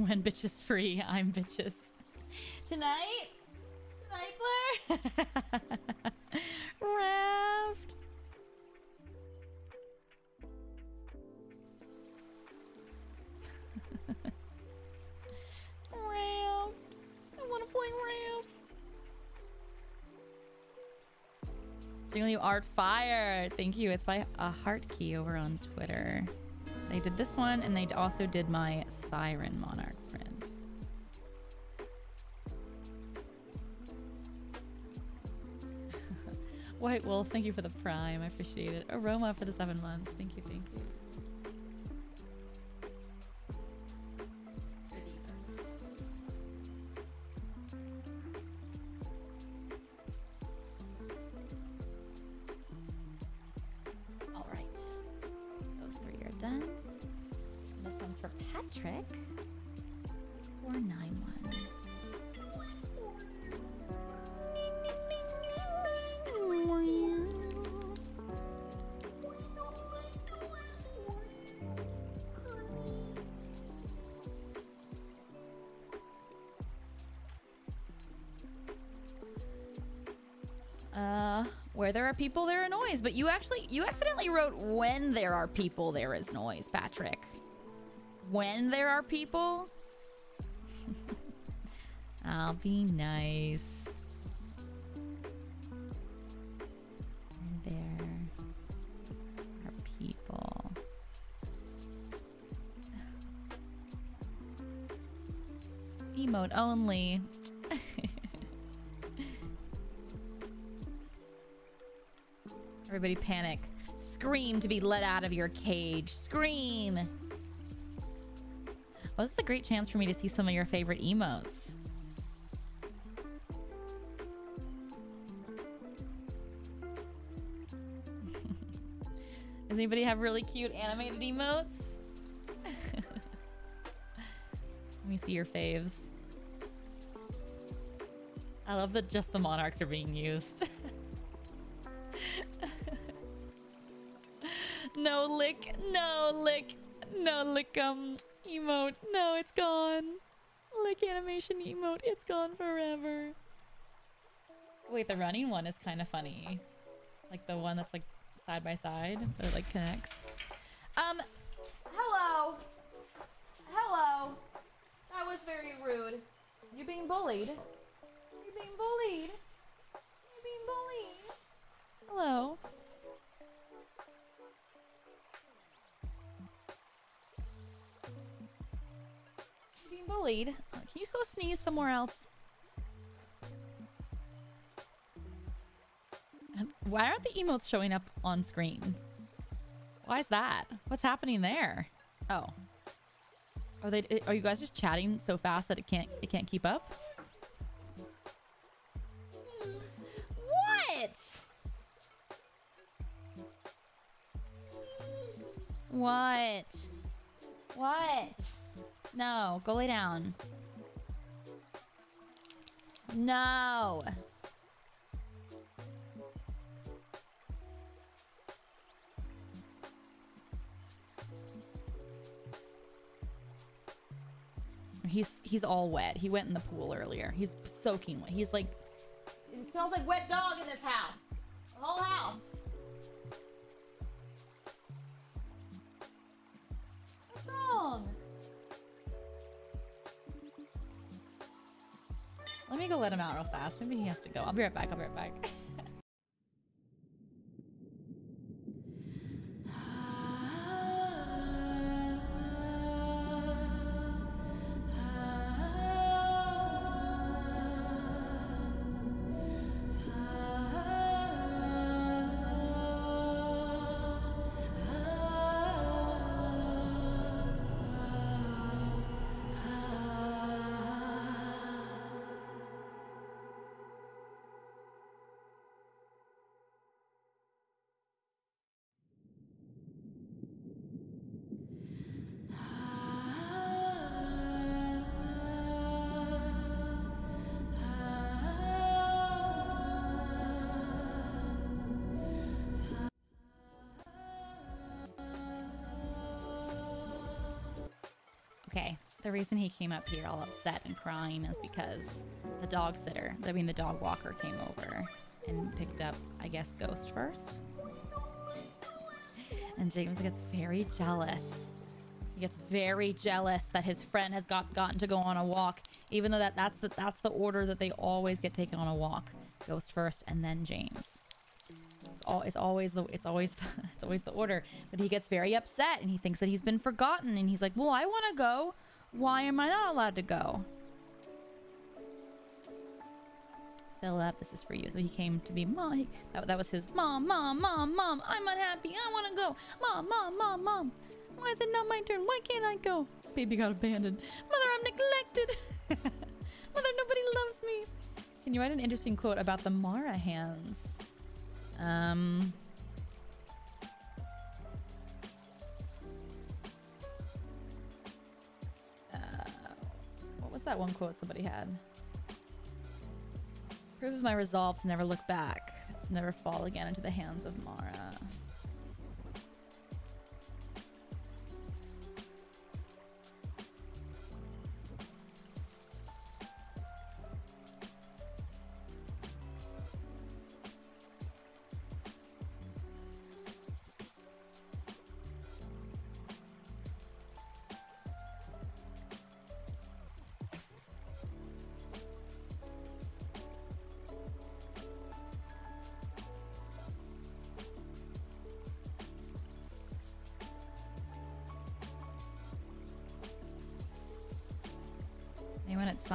when bitches free, I'm bitches. Tonight? Raft. Raft. I want to play Raft. Jingliu Art Fire. Thank you. It's by a heart key over on Twitter. They did this one and they also did my Siren Monarch print. White Wolf, thank you for the prime. I appreciate it. Aroma for the seven months. Thank you, thank you. Are people, there are noise. But you actually, you accidentally wrote when there are people, there is noise, Patrick. When there are people? I'll be nice. There are people. Emote only. Everybody panic. Scream to be let out of your cage. Scream! Well, this is a great chance for me to see some of your favorite emotes. Does anybody have really cute animated emotes? Let me see your faves. I love that just the monarchs are being used. no lick, no lick, no lick um emote. No, it's gone. Lick animation emote, it's gone forever. Wait, the running one is kind of funny. Like the one that's like side by side, but it like connects. Um, hello. Hello. That was very rude. You're being bullied. You're being bullied. You're being bullied. Hello. Being bullied. Uh, Can you go sneeze somewhere else? Um, Why aren't the emotes showing up on screen? Why is that? What's happening there? Oh. Are they are you guys just chatting so fast that it can't it can't keep up? What? What? What? No, go lay down. No. He's he's all wet. He went in the pool earlier. He's soaking wet. He's like it smells like wet dog in this house. The whole house. Let me go let him out real fast. Maybe he has to go. I'll be right back. I'll be right back. Reason he came up here all upset and crying is because the dog sitter, I mean the dog walker, came over and picked up, I guess, Ghost first. And James gets very jealous. He gets very jealous that his friend has got gotten to go on a walk, even though that that's the that's the order that they always get taken on a walk. Ghost first, and then James. It's all it's always the it's always it's always the order. But he gets very upset and he thinks that he's been forgotten and he's like, "Well, I want to go. Why am I not allowed to go?" Philip, this is for you. So he came to be. He, that, that was his mom, mom, mom, mom. I'm unhappy. I want to go. Mom, mom, mom, mom. Why is it not my turn? Why can't I go? Baby got abandoned. Mother, I'm neglected. Mother, nobody loves me. Can you write an interesting quote about the Mara hands? Um. That one quote somebody had? Prove of my resolve to never look back, to never fall again into the hands of Mara.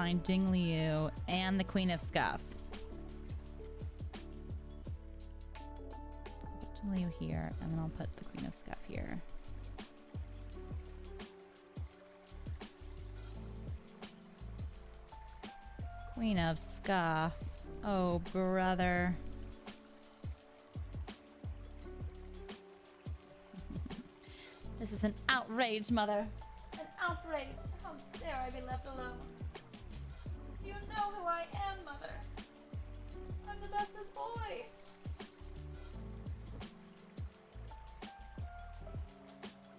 Want Jingliu and the Queen of Scuff. Jingliu here, and then I'll put the Queen of Scuff here. Queen of Scuff. Oh, brother. this is an outrage, mother. An outrage. How dare I be left alone? Know who I am, Mother. I'm the bestest boy.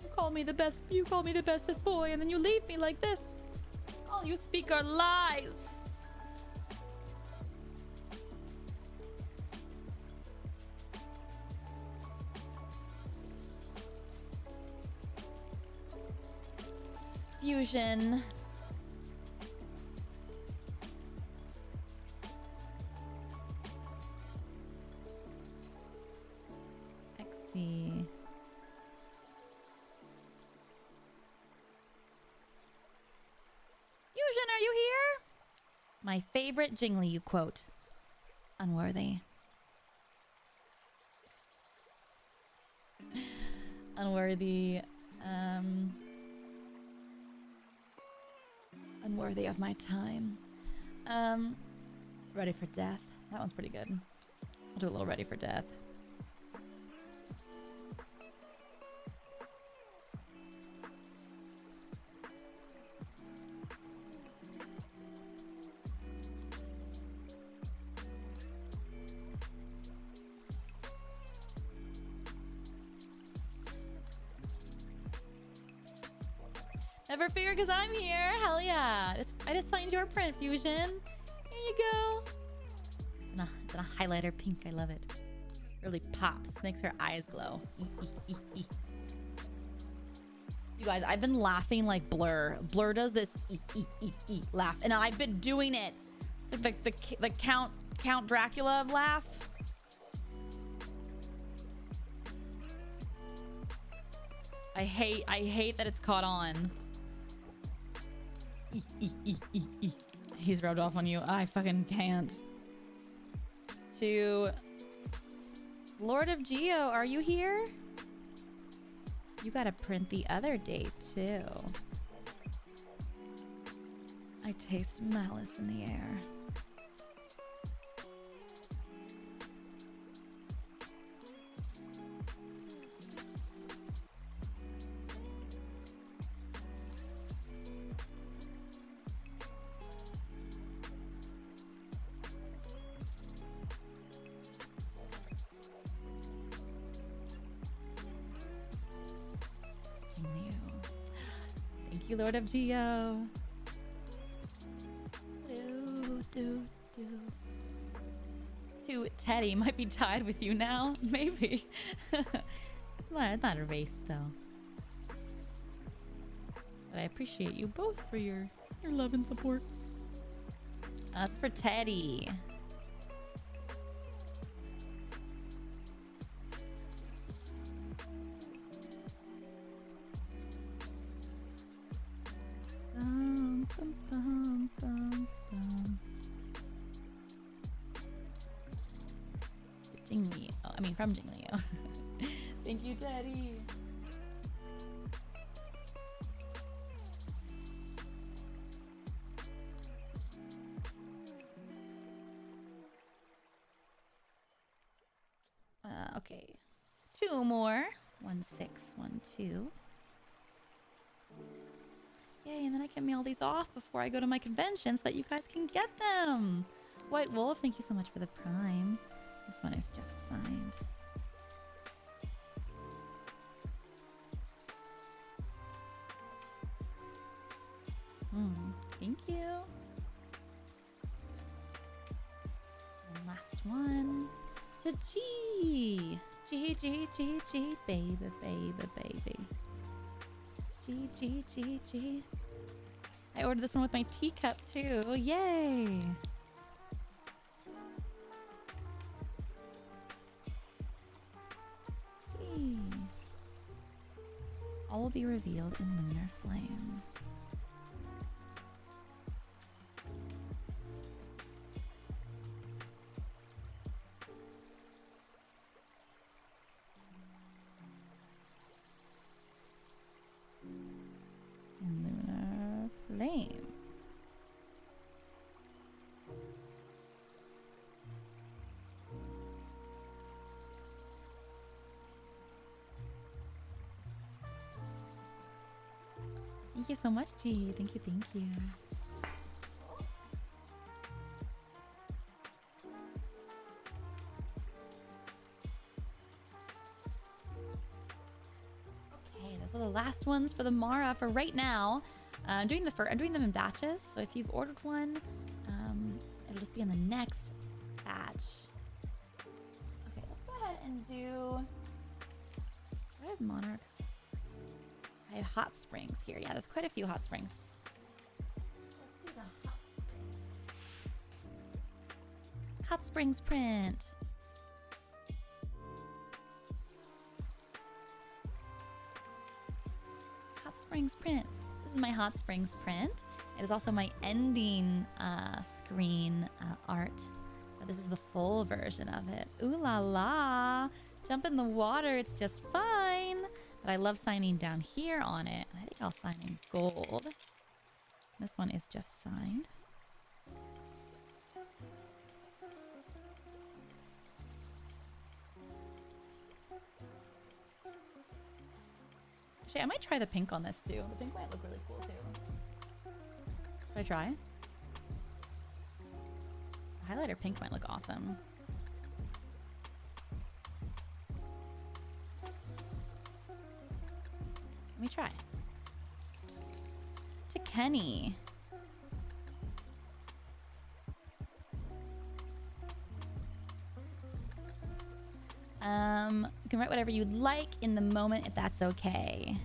You call me the best. You call me the bestest boy, and then you leave me like this. All you speak are lies. Fusion. Favorite Jingliu quote. Unworthy. Unworthy. Um. Unworthy of my time. Um. Ready for death. That one's pretty good. I'll do a little ready for death. I just signed your print, Fusion. Here you go. It's a, it's a highlighter pink. I love it. Really pops. Makes her eyes glow. you guys, I've been laughing like Blur. Blur does this laugh, and I've been doing it. The the, the, the Count Count Dracula laugh. I hate I hate that it's caught on. He's rubbed off on you. I fucking can't. To Lord of Geo, are you here? You gotta print the other date too. I taste malice in the air. Lord of Geo. Do, do, do. To Teddy might be tied with you now. Maybe. it's not, it's not a race though. But I appreciate you both for your your love and support. That's for Teddy. Bum, bum, bum. Jingliu. Oh, I mean, from Jingliu. Thank you, Teddy. Uh, okay. Two more. One, six, one, two. Yay, and then I can mail these off before I go to my convention so that you guys can get them. White Wolf, thank you so much for the prime. This one is just signed. Hmm, thank you. And last one to G. G, G, G, G, baby, baby, baby. G, G, G, G. I ordered this one with my teacup too. Yay! Gee. All will be revealed in lunar flame. You so much, G. Thank you, thank you. Okay, those are the last ones for the Mara for right now. Uh, I'm doing the I'm doing them in batches, so if you've ordered one, um, it'll just be in the next batch. Okay, let's go ahead and do. Do I have monarchs? I have hot springs here. Yeah, there's quite a few hot springs. Hot springs. Print. Hot Springs print. This is my Hot Springs print. It is also my ending uh, screen uh, art. But this is the full version of it. Ooh la la! Jump in the water, it's just fine. But I love signing down here on it. I think I'll sign in gold. This one is just signed. Actually, I might try the pink on this too. The pink might look really cool too. Should I try? The highlighter pink might look awesome. Let me try. To Kenny. Um, you can write whatever you'd like in the moment if that's okay.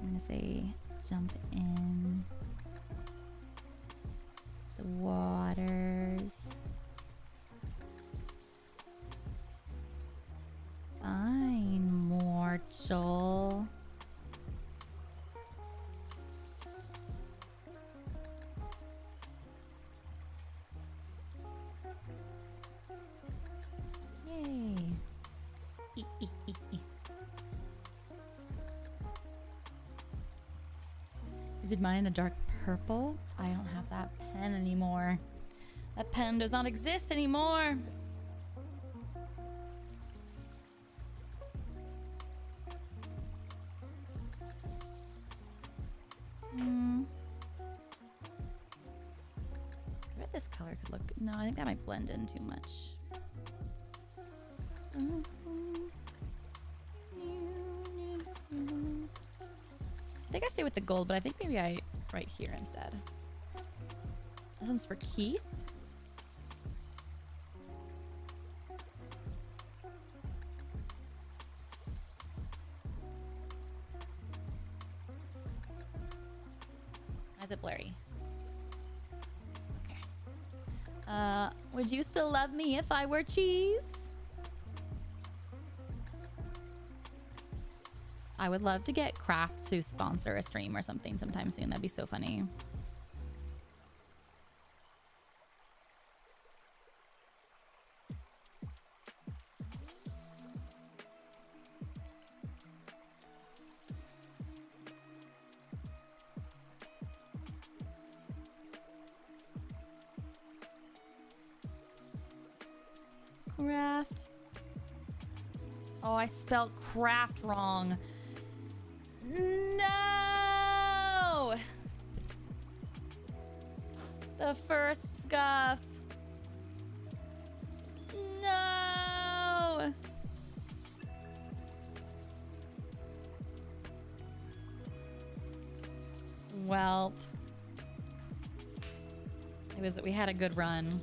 I'm gonna say jump in the waters. Mortal. Yay. Did mine a dark purple. I don't have that pen anymore. That pen does not exist anymore. Blend in too much. I think I stay with the gold, but I think maybe I right here instead. This one's for Keith. Me if I were cheese? I would love to get Kraft to sponsor a stream or something sometime soon. That'd be so funny. Craft wrong. No! The first scuff. No! Well, it was that we had a good run.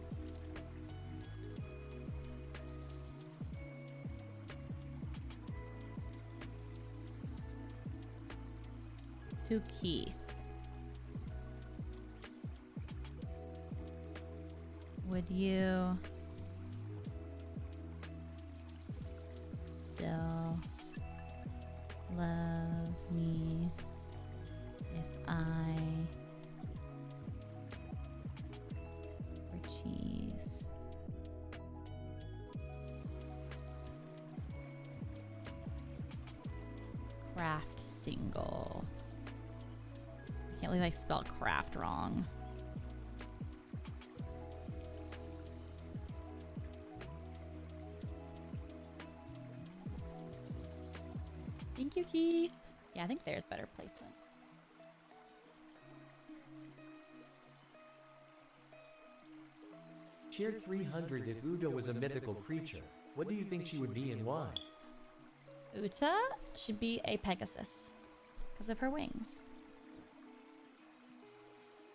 To Keith. Would you Cheer 300 if Udo was a mythical creature. What do you think she would be and why? Uta should be a Pegasus because of her wings.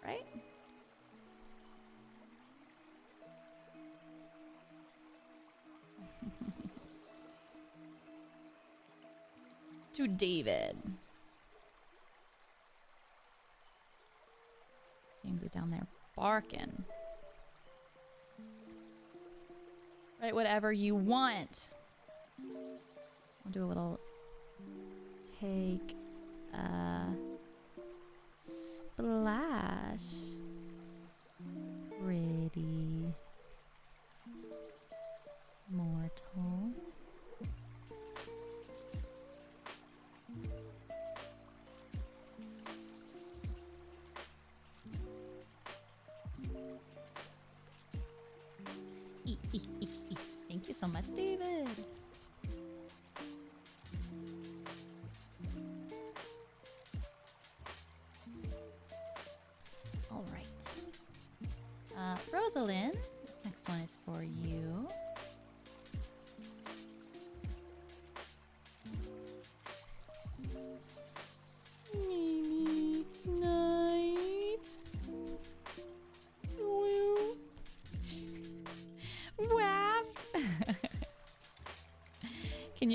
Right? to David. James is down there barking. Right, whatever you want. I'll do a little take a splash. Pretty much, David. All right. Uh, Rosalind, this next one is for you.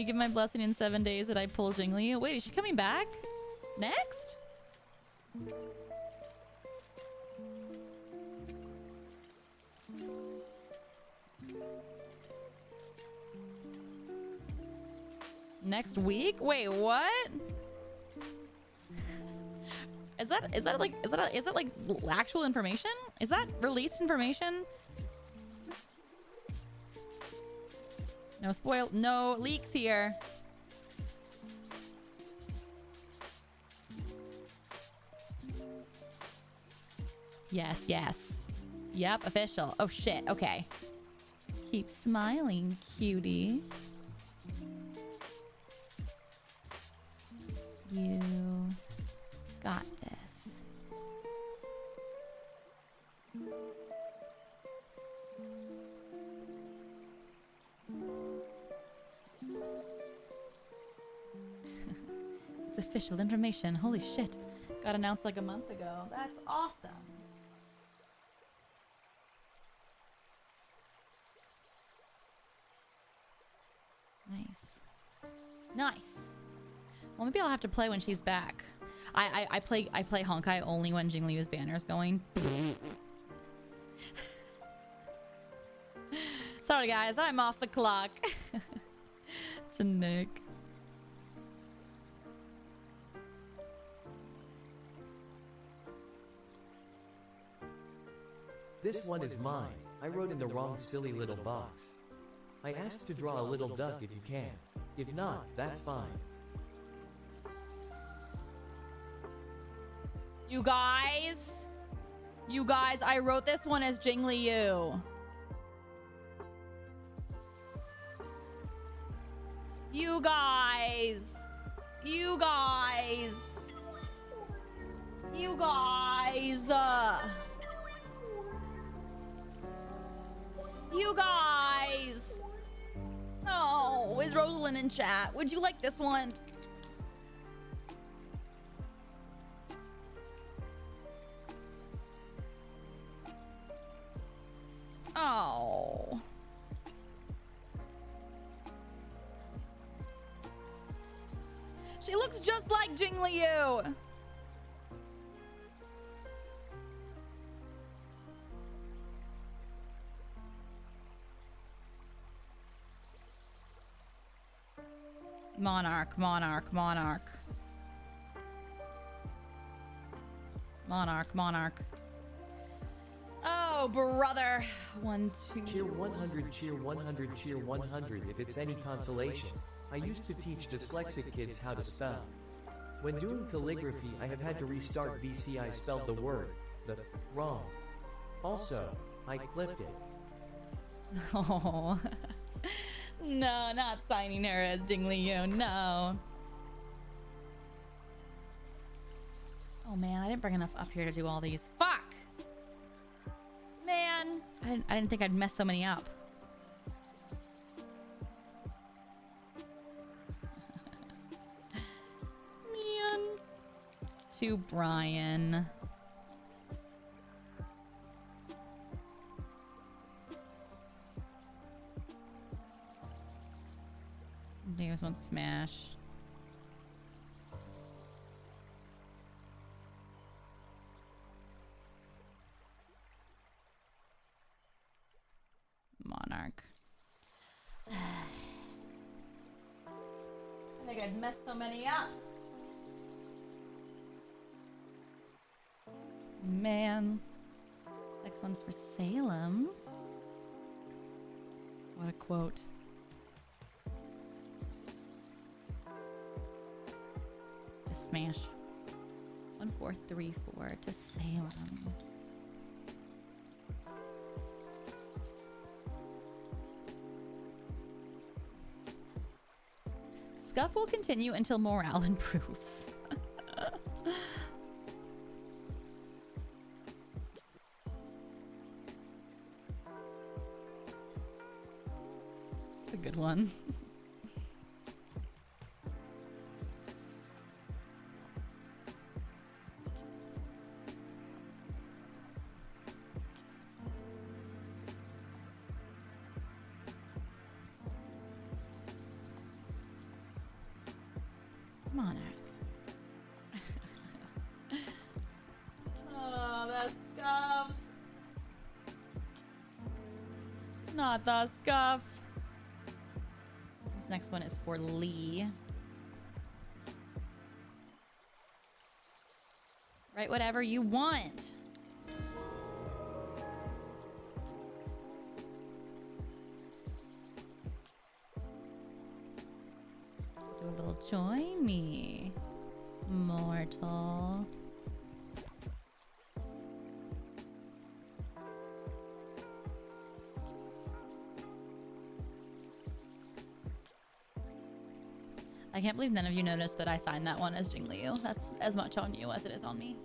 You give my blessing in seven days that I pull Jingliu? Wait, is she coming back? Next? Next week? Wait, what? Is that is that like is that a, is that like actual information? Is that released information? No spoil, no leaks here. Yes, yes. Yep, official. Oh shit, okay. Keep smiling, cutie. You Information. Holy shit. Got announced like a month ago. That's awesome. Nice. Nice. Well, maybe I'll have to play when she's back. I I, I play I play Honkai only when Jingliu's banner is going. Sorry guys, I'm off the clock. to This one is mine. I wrote in the wrong silly little box. I asked to draw a little duck if you can. If not, that's fine. You guys. You guys, I wrote this one as Jingliu. You guys. You guys. You guys. Uh, you guys. Oh, is Rosalind in chat? Would you like this one? Oh. She looks just like Jingliu. Monarch, monarch, monarch. Monarch, monarch. Oh, brother. One, two. Cheer 100, cheer 100, cheer 100 if it's any consolation. I used to teach dyslexic kids how to spell. When doing calligraphy, I have had to restart BC. I spelled the word, the, wrong. Also, I clipped it. Oh. no, not signing her as Jingliu. No. Oh man, I didn't bring enough up here to do all these. Fuck! Man, I didn't I didn't think I'd mess so many up. Man. To Brian. Davis wants smash. Monarch. I think I'd mess so many up. Man. Next one's for Salem. What a quote. Smash. One, four, three, four to Salem. Scuff will continue until morale improves. The scuff. This next one is for Lee. Write whatever you want. Believe none of you noticed that I signed that one as Jingliu. That's as much on you as it is on me.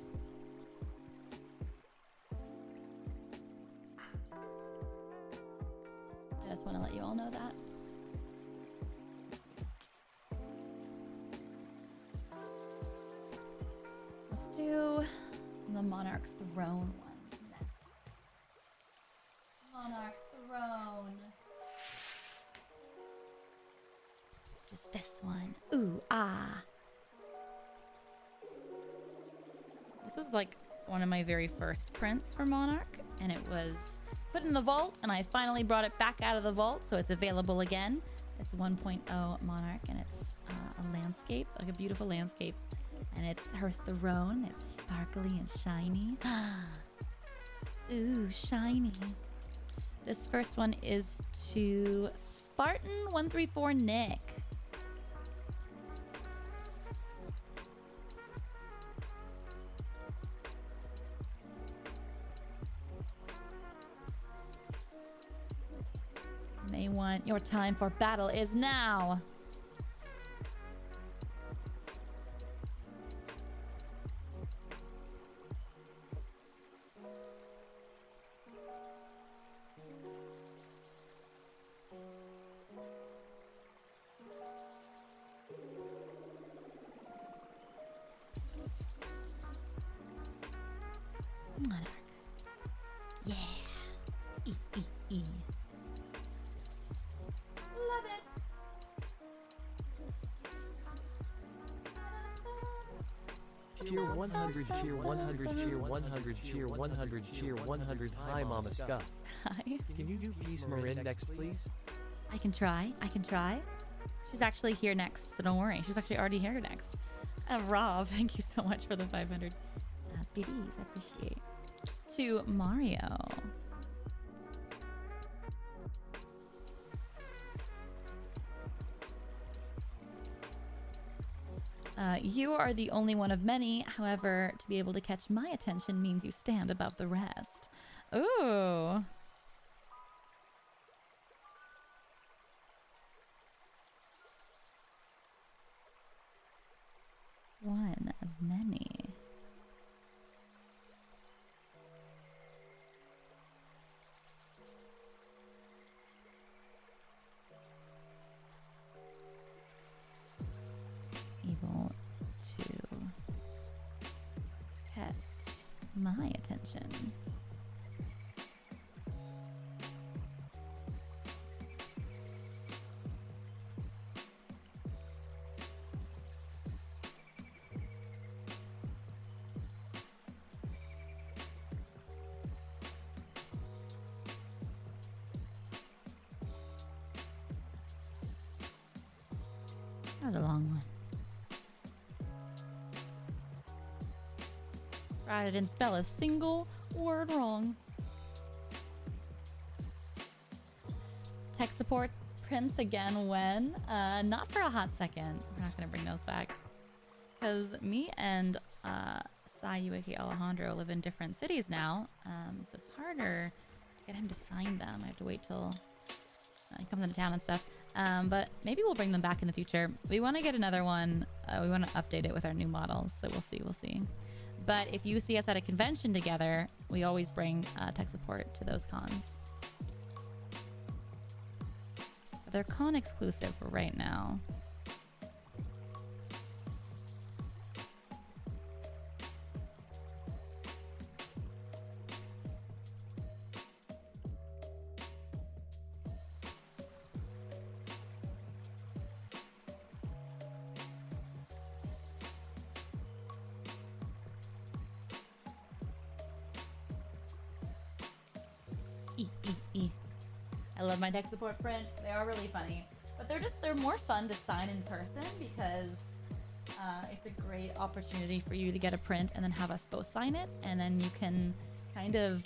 First prints for Monarch, and it was put in the vault, and I finally brought it back out of the vault, so it's available again. It's 1.0 Monarch, and it's uh, a landscape, like a beautiful landscape. And it's her throne. It's sparkly and shiny. Ooh, shiny. This first one is to Spartan134 Nick. Your time for battle is now. 100, cheer 100, cheer 100, cheer 100, cheer 100. Hi, Mama Scuff. Hi. Can you do Peace Marin next, please? I can try. I can try. She's actually here next, so don't worry. She's actually already here next. Uh, Rob, thank you so much for the 500 uh, biddies. I appreciate. To Mario. Uh, you are the only one of many. However, to be able to catch my attention means you stand above the rest. Ooh. That was a long one. Right, I didn't spell a single word wrong. Tech support prints again when? Uh, not for a hot second. We're not going to bring those back. Because me and uh, Alejandro live in different cities now. Um, so it's harder to get him to sign them. I have to wait till uh, he comes into town and stuff. Um, but maybe we'll bring them back in the future. We want to get another one. Uh, we want to update it with our new models. So we'll see. We'll see. But if you see us at a convention together, we always bring uh, tech support to those cons. They're con exclusive for right now. Tech support print. They are really funny, but they're just they're more fun to sign in person because uh, it's a great opportunity for you to get a print and then have us both sign it, and then you can kind of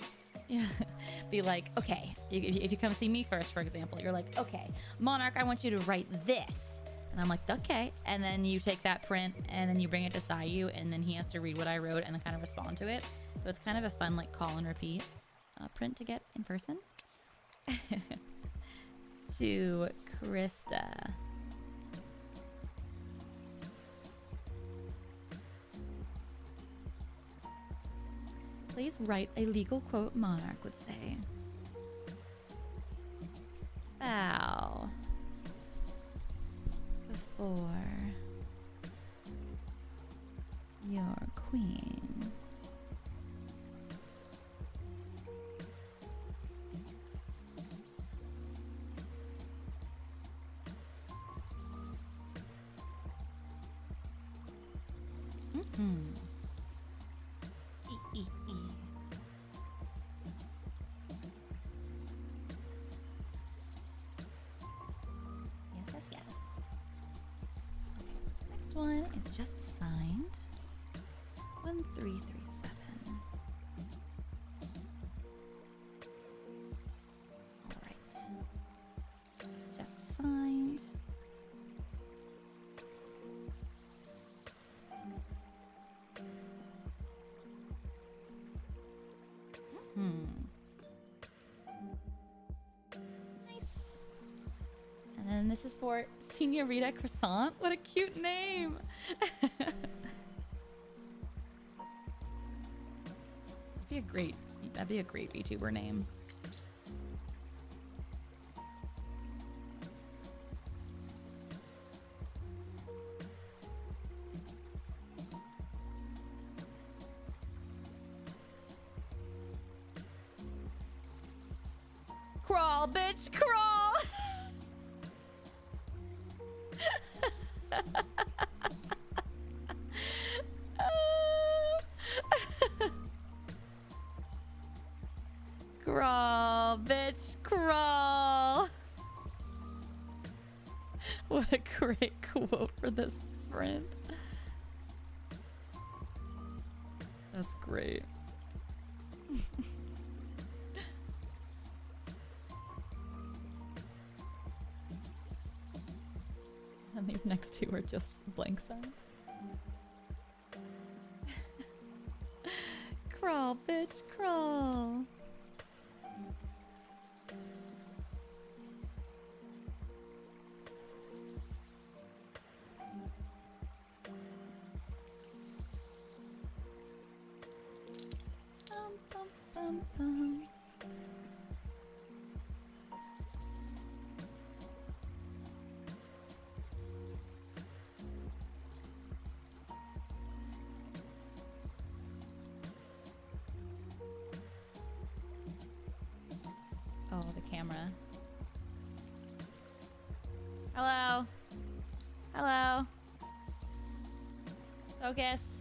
be like, okay, if you come see me first, for example, you're like, okay, Monarch, I want you to write this. And I'm like, okay. And then you take that print and then you bring it to Sayu, and then he has to read what I wrote and then kind of respond to it. So it's kind of a fun, like, call and repeat uh, print to get in person. to Krista. Please write a legal quote Monarch would say. Bow. Before your queen. This is for Senorita Croissant. What a cute name. That'd be a great that'd be a great VTuber name. Just blank sign. Camera. Hello. Hello. Focus.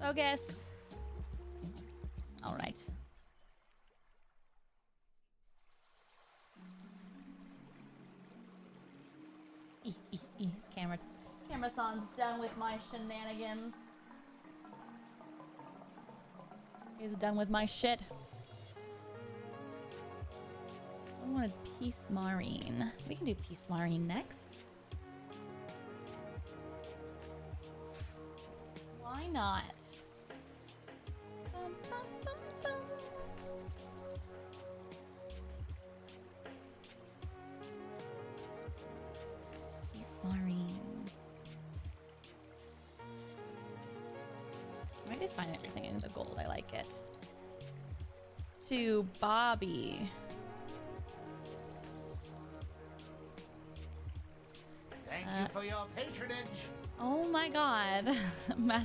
Focus. All right. Camera. Camera son's done with my shenanigans. He's done with my shit. Wanted Peace Marin. We can do Peace Marin next. Why not? Bum, bum, bum. Peace Marin. I might just everything into gold. I like it. To Bobby.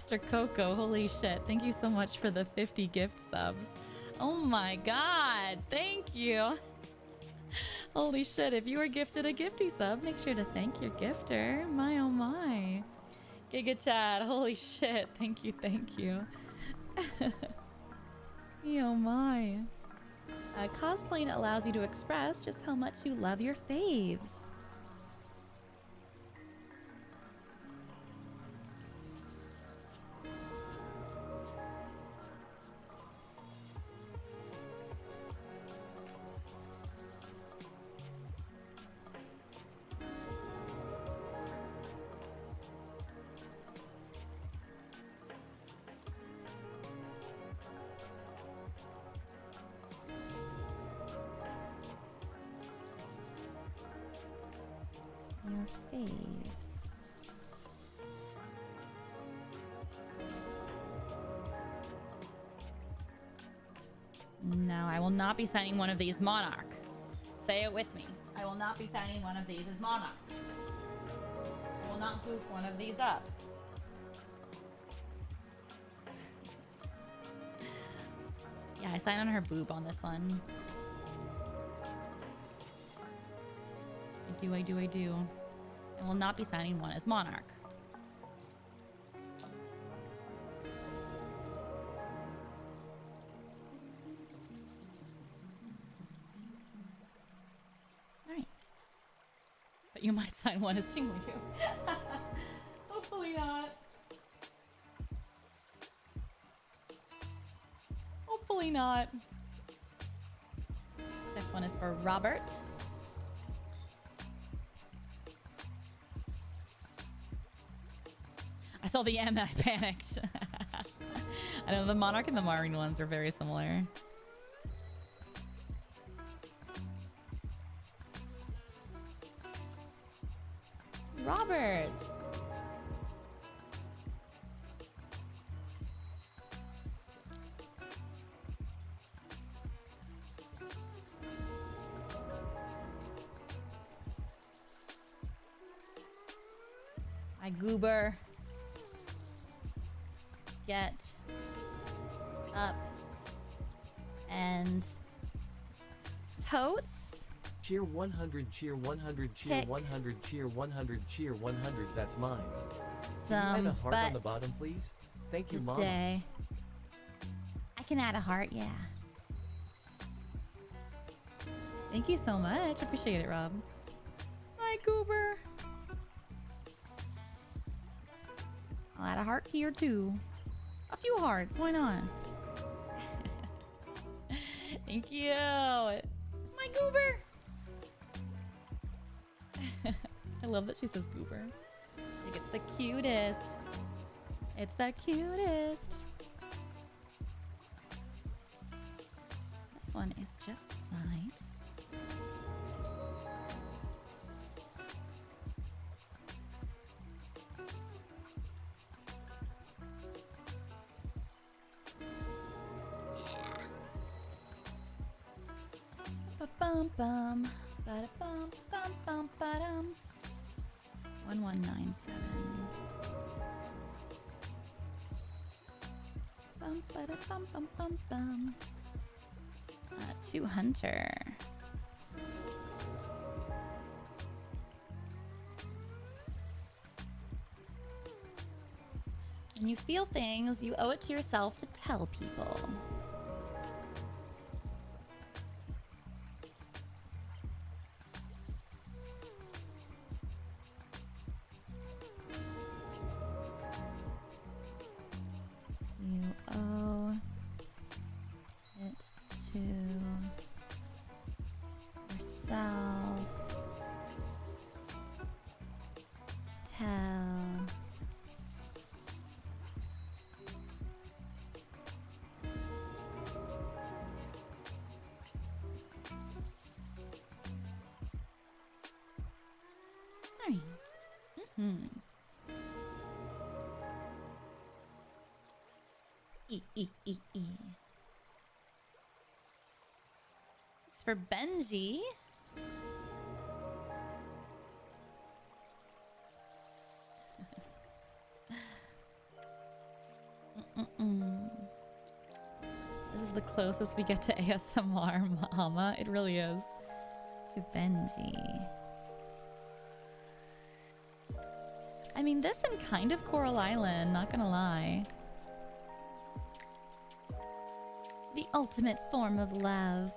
Master Coco, holy shit. Thank you so much for the 50 gift subs. Oh my god. Thank you. Holy shit. If you were gifted a gifty sub, make sure to thank your gifter. My oh my. Giga Chad, holy shit. Thank you, thank you. Me oh my. Uh, cosplaying allows you to express just how much you love your faves. Be signing one of these Monarch. Say it with me. I will not be signing one of these as Monarch. I will not goof one of these up. Yeah, I signed on her boob on this one. I do, I do, I do. I will not be signing one as Monarch. You might sign one as Hopefully not. Hopefully not. This next one is for Robert. I saw the M and I panicked. I know the Monarch and the Marin ones are very similar. Robert! Cheer 100, cheer 100, cheer Pick. 100, cheer 100, cheer 100. That's mine. Can you Some add a heart on the bottom, please? Thank you, Mom. I can add a heart, yeah. Thank you so much. Appreciate it, Rob. Hi, Goober. I'll add a heart here too. A few hearts, why not? Thank you. My Goober. Love that she says Goober. Think it's the cutest. It's the cutest. This one is just signed. Bum, bum, bum, bum, bum. Uh, to Hunter. When you feel things, you owe it to yourself to tell people. For Benji. Mm-mm-mm. This is the closest we get to ASMR, Mama. It really is. To Benji. I mean, this and kind of Coral Island, not gonna lie. The ultimate form of love.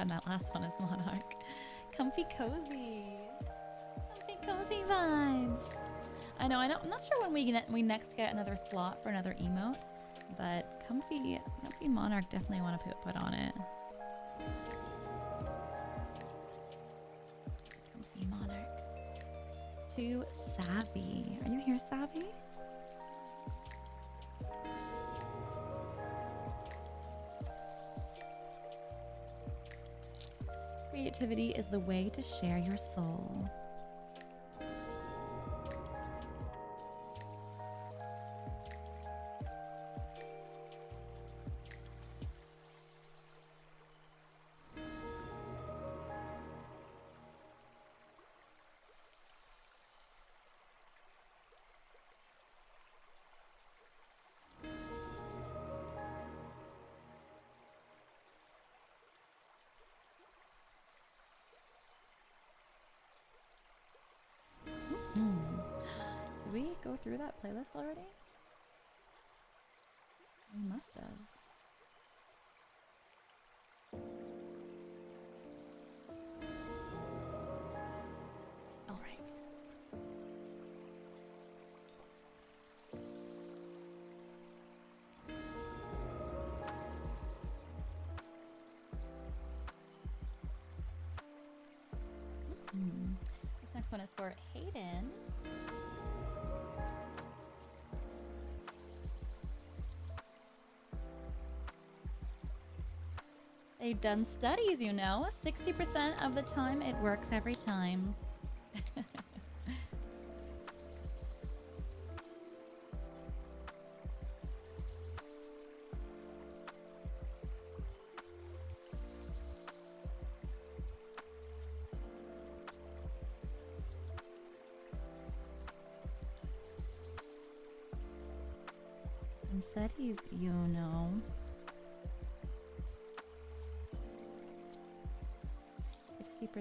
Sign that last one as Monarch. Comfy cozy. Comfy cozy vibes. I know, I know. I'm not sure when we get, we next get another slot for another emote. but comfy, comfy monarch definitely want to put put on it. Comfy monarch. Too savvy. Are you here, savvy? Creativity is the way to share your soul. Through that playlist already? Done studies, you know. 60% of the time, it works every time.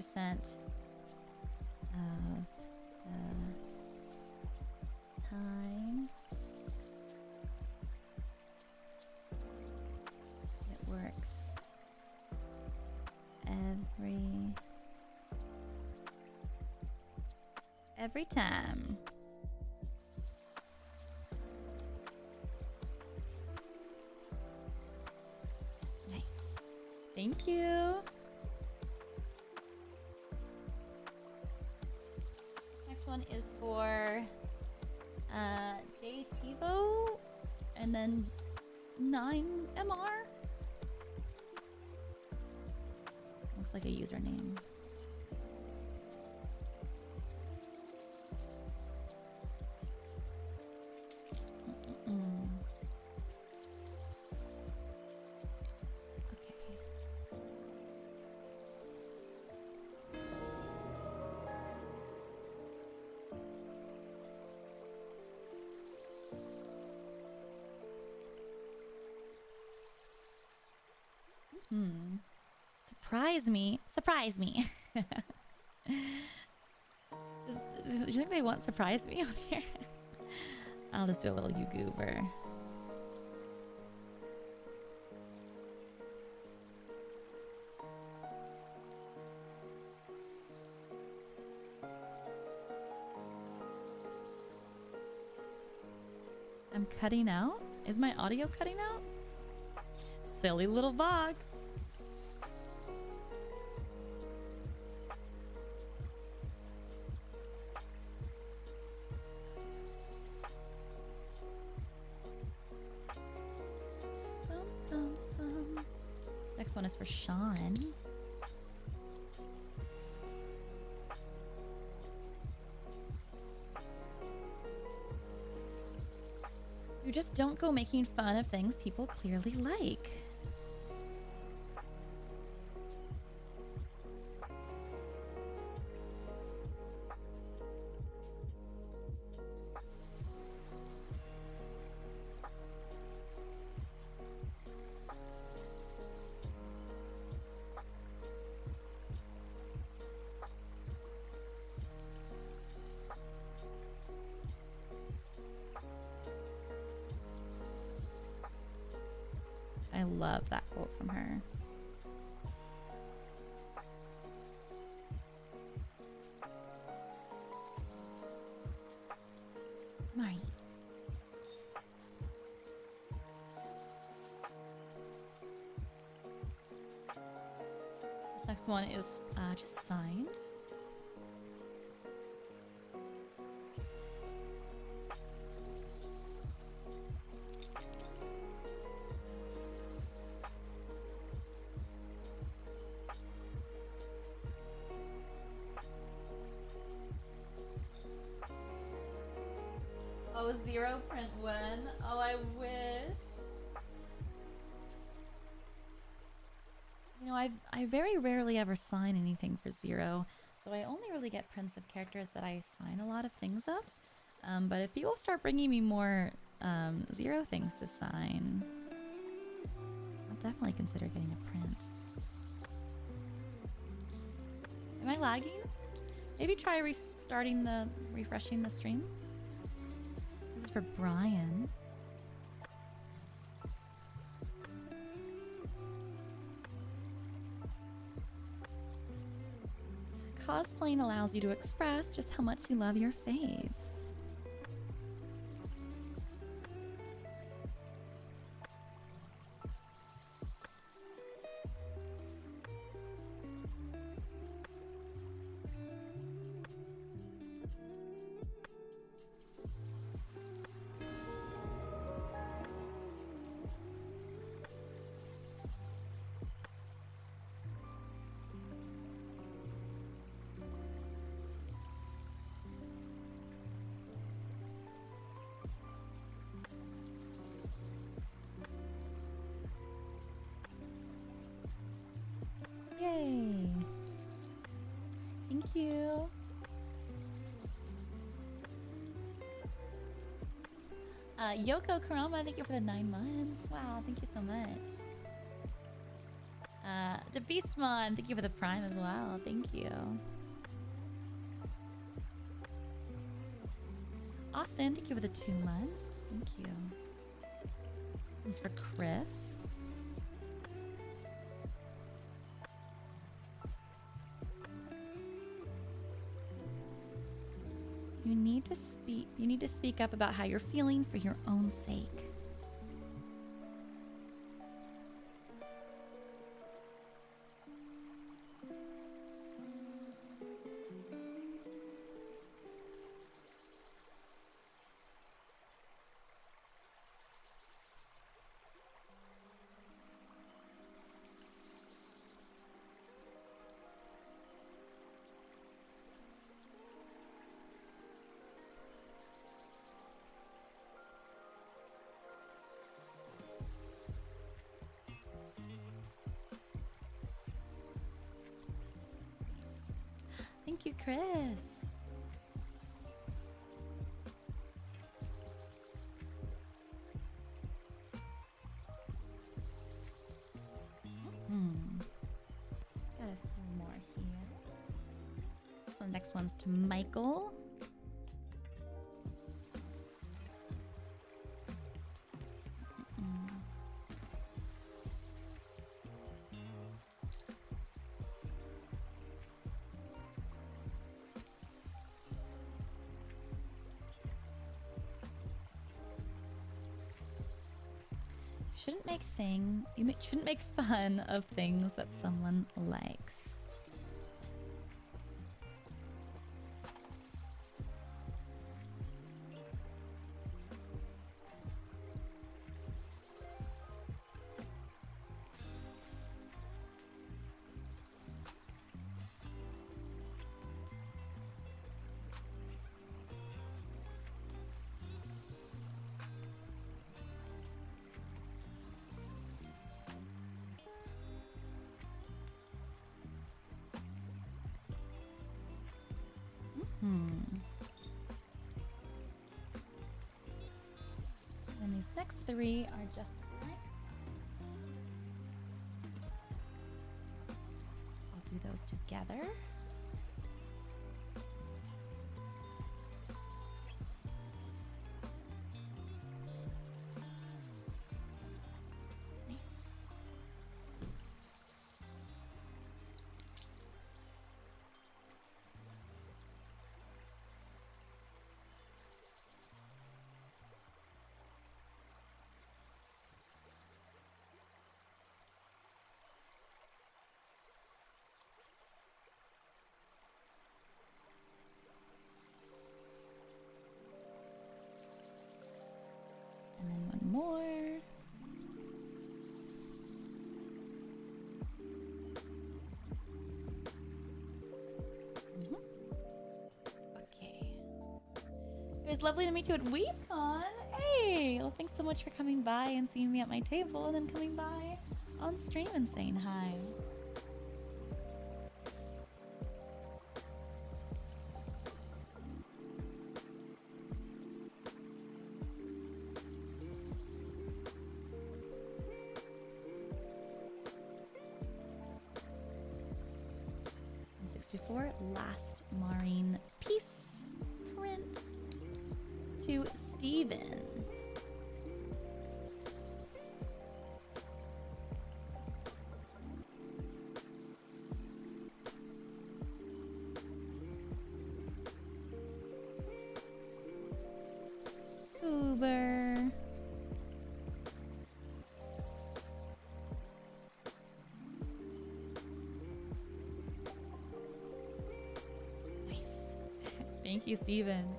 Percent of the time it works every every time. Nice. Thank you. One is for uh, J Tivo and then 9MR. Looks like a username. Surprise me. Surprise me. Do you think they want surprise me on here? I'll just do a little you goober. I'm cutting out? Is my audio cutting out? Silly little box. Things people clearly like. One is uh, just signed. Ever sign anything for zero, so I only really get prints of characters that I sign a lot of things of. Um, but if people start bringing me more um, zero things to sign, I'll definitely consider getting a print. Am I lagging? Maybe try restarting the refreshing the stream. This is for Brian. Cosplaying allows you to express just how much you love your faves. Yoko Karama, thank you for the nine months. Wow, thank you so much. Uh, the Beastmon, thank you for the prime as well. Thank you. Austin, thank you for the two months. Thank you. This is for Chris. To speak you need to speak up about how you're feeling for your own sake. Thank you, Chris. Shouldn't make thing. You shouldn't make fun of things that someone likes. Just More. Mhm. Okay. It was lovely to meet you at WeCon. Hey, well, thanks so much for coming by and seeing me at my table, and then coming by on stream and saying hi. Thank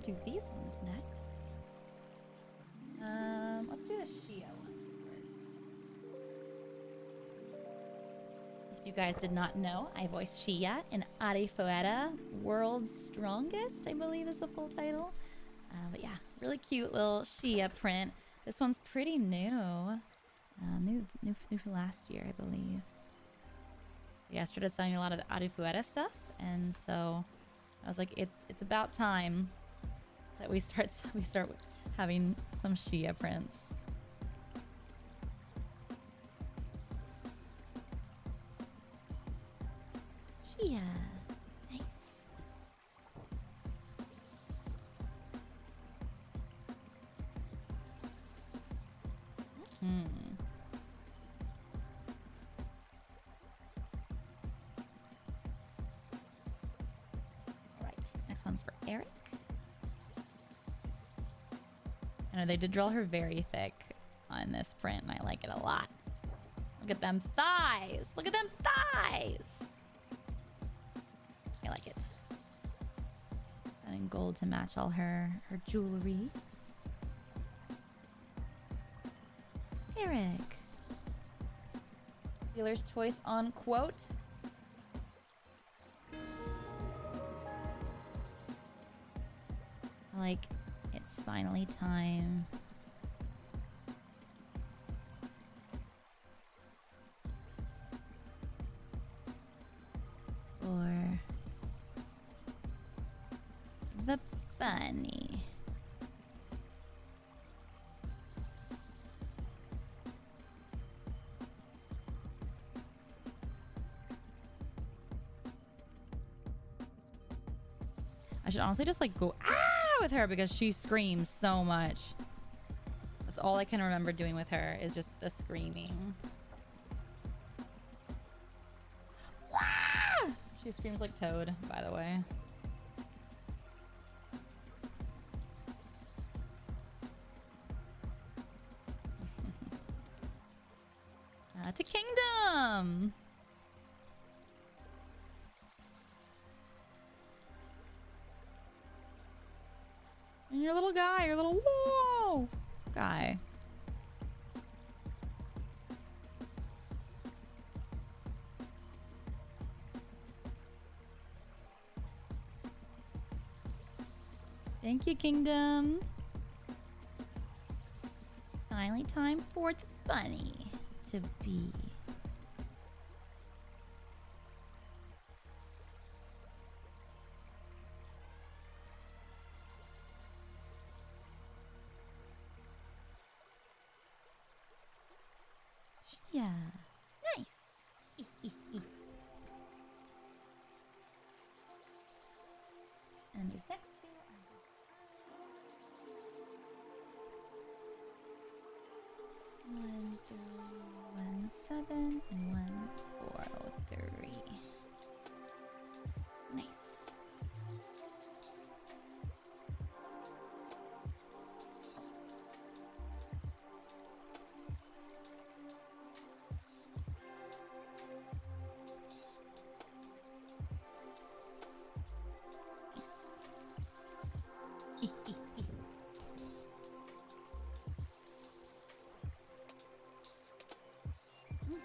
We'll do these ones next. Um, let's do the Shea ones first. If you guys did not know, I voiced Shea in Arifureta, World's Strongest, I believe is the full title. Uh, but yeah, really cute little Shea print. This one's pretty new. Uh, new, new, new for last year, I believe yeah, I started selling a lot of Arifureta stuff, and so I was like, it's it's about time that we start we start having some Shea prints. Shea, they did draw her very thick on this print, and I like it a lot. Look at them thighs! Look at them thighs! I like it. And in gold to match all her her jewelry. Eric. Dealer's choice on quote. Like, finally time. For the bunny. I should honestly just like go ah with her because she screams so much. That's all I can remember doing with her is just the screaming. Wah! She screams like Toad, by the way. Thank you, Kingdom. Finally, time for the bunny to be.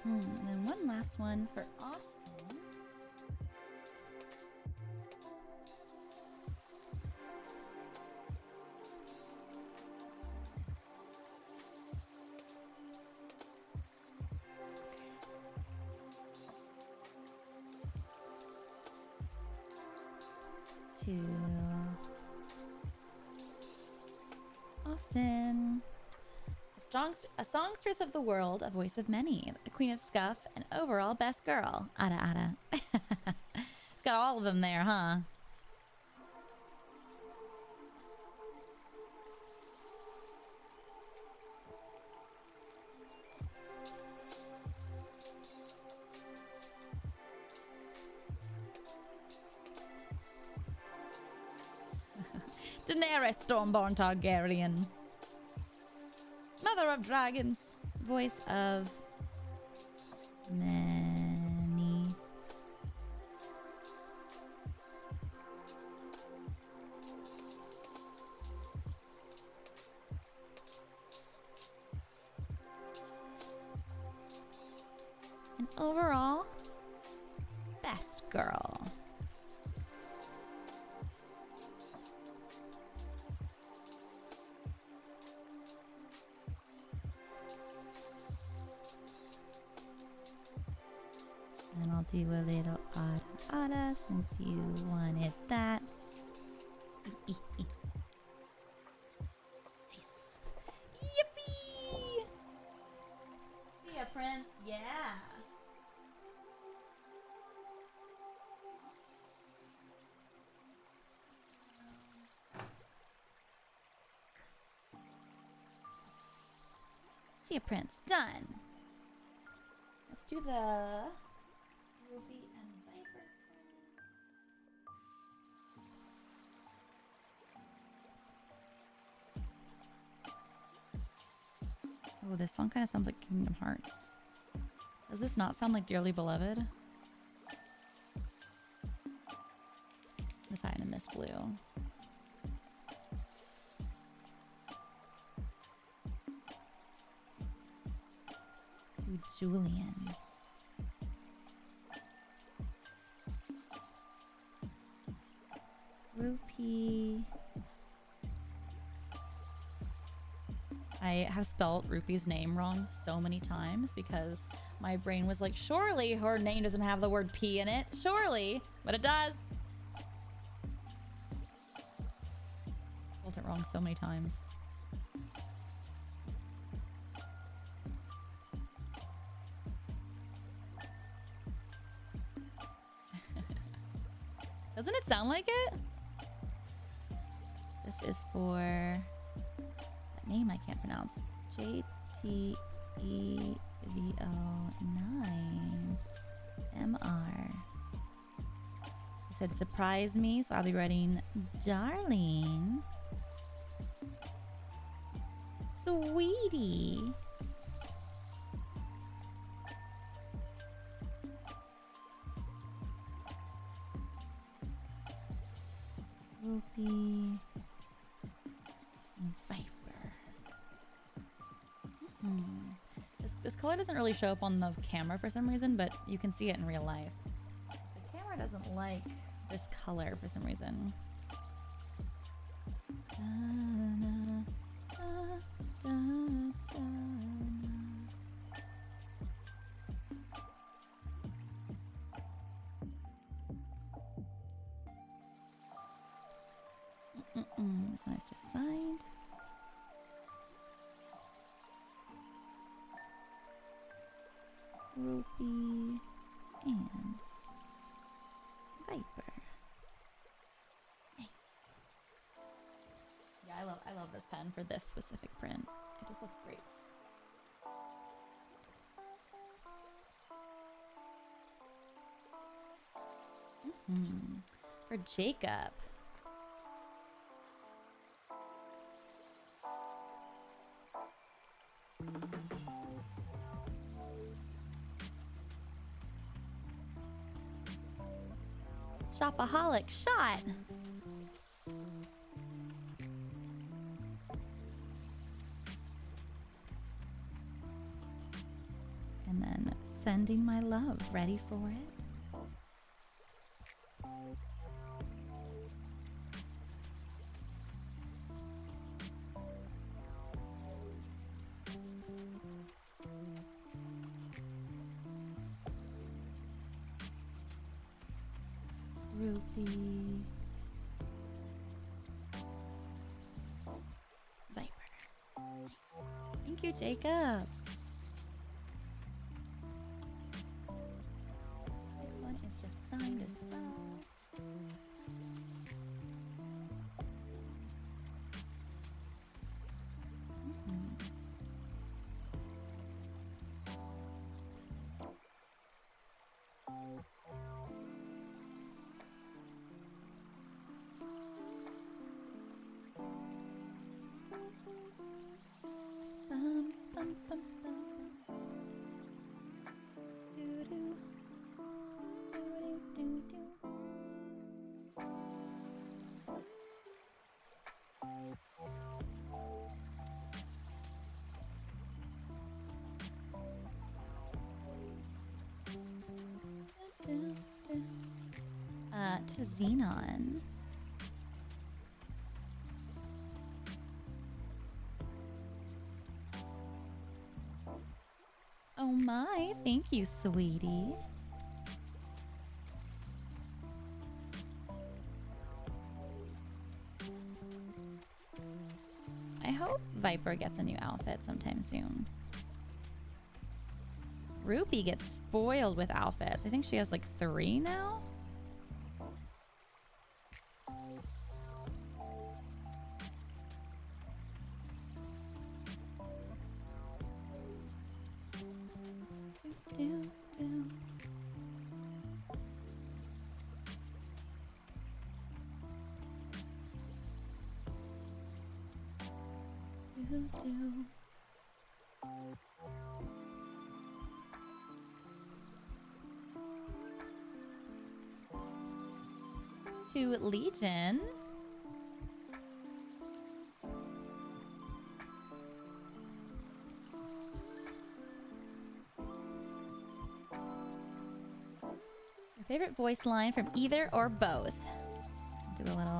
Mhm, And then one last one for Austin. A, a songstress of the world, a voice of many, a queen of scuff, and overall best girl. Ada Ada. it's got all of them there, huh? Daenerys Stormborn Targaryen. Dragons. Voice of many. And overall, best girl. Do a little ada ada since you wanted that. nice. Yippee! See ya, Prince. Yeah. See ya, Prince. Done. Let's do the this song kind of sounds like Kingdom Hearts. Does this not sound like Dearly Beloved? Miss High and Miss Blue. Julian. Have spelled Rupee's name wrong so many times because my brain was like, surely her name doesn't have the word P in it. Surely. But it does. Spelled it wrong so many times. Doesn't it sound like it? This is for name I can't pronounce. J T E V O 9 M R. It said surprise me, so I'll be writing darling. Sweetie. And Color doesn't really show up on the camera for some reason, but you can see it in real life. The camera doesn't like this color for some reason. Mm-mm. Jacob. Shopaholic shot. And then sending my love. Ready for it? Uh, Xenon. Oh my, thank you, sweetie. I hope Viper gets a new outfit sometime soon. Rupee gets spoiled with outfits. I think she has like three now. Legion. Your favorite voice line from either or both. Do a little.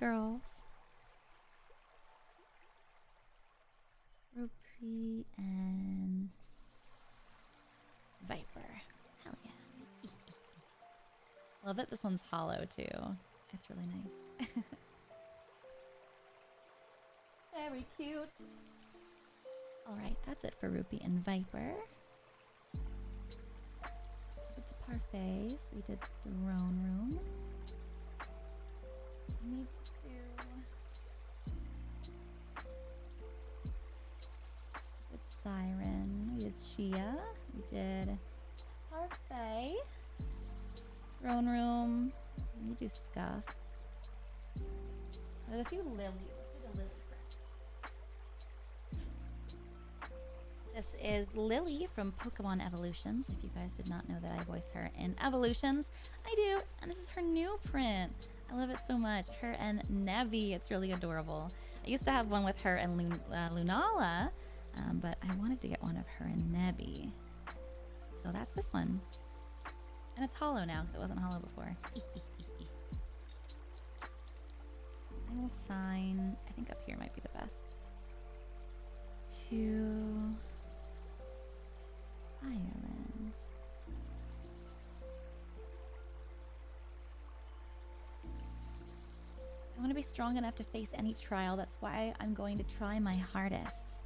Girls. Rupee and Viper. Hell yeah. Love that this one's hollow too. It's really nice. Very cute. Alright, that's it for Rupee and Viper. We did the parfaits. We did the throne room. We need to do We did Siren. We did Shea. We did Parfait. Throne Room. We do Scuff. There's a few lilies. Let's do the lily first. This is Lillie from Pokemon Evolutions. If you guys did not know that I voice her in Evolutions, I do. And this is her new print. I love it so much. Her and Nebby. It's really adorable. I used to have one with her and Lun- uh, Lunala, um, but I wanted to get one of her and Nebby. So that's this one. And it's hollow now because it wasn't hollow before. I will sign, I think up here might be the best. To Ireland. I want to be strong enough to face any trial. That's why I'm going to try my hardest.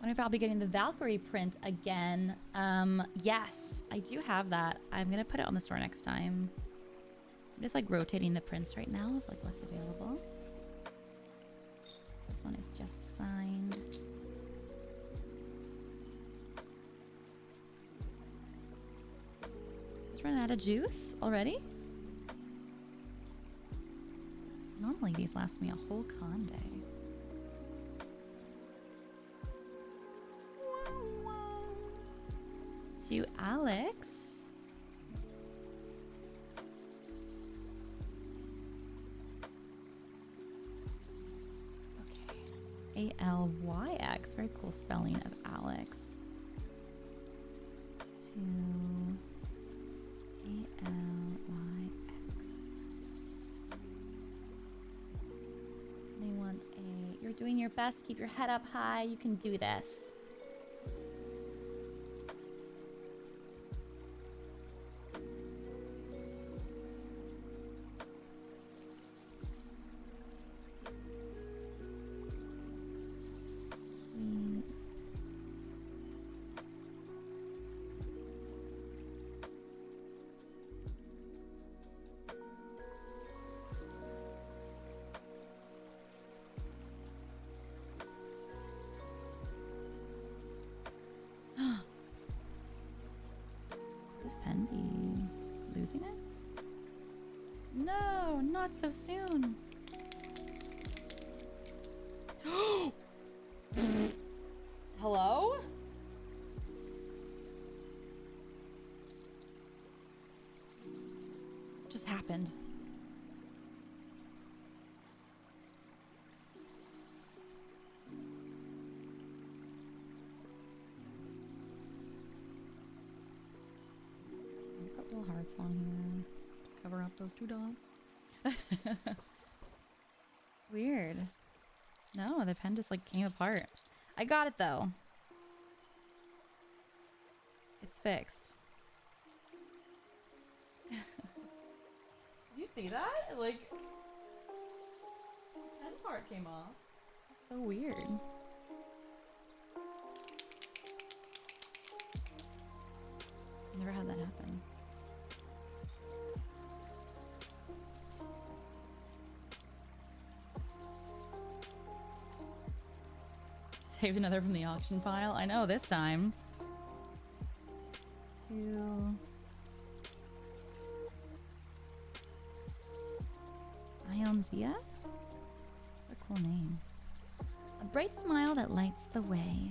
Wonder if I'll be getting the Valkyrie print again. Um, yes, I do have that. I'm gonna put it on the store next time. I'm just like rotating the prints right now of like what's available. This one is just signed. It's run out of juice already? These last me a whole con day. To Alex. Okay. A L Y X. Very cool spelling of Alex. To A L doing your best. Keep your head up high. You can do this. So soon. Hello? Just happened. Put little hearts on here. to Cover up those two dots. Weird. No, the pen just like came apart. I got it though. It's fixed. You see that? Like, pen part came off. That's so weird. Never had that happen. Saved another from the auction pile. I know this time. Two. Ionzia? What a cool name. A bright smile that lights the way.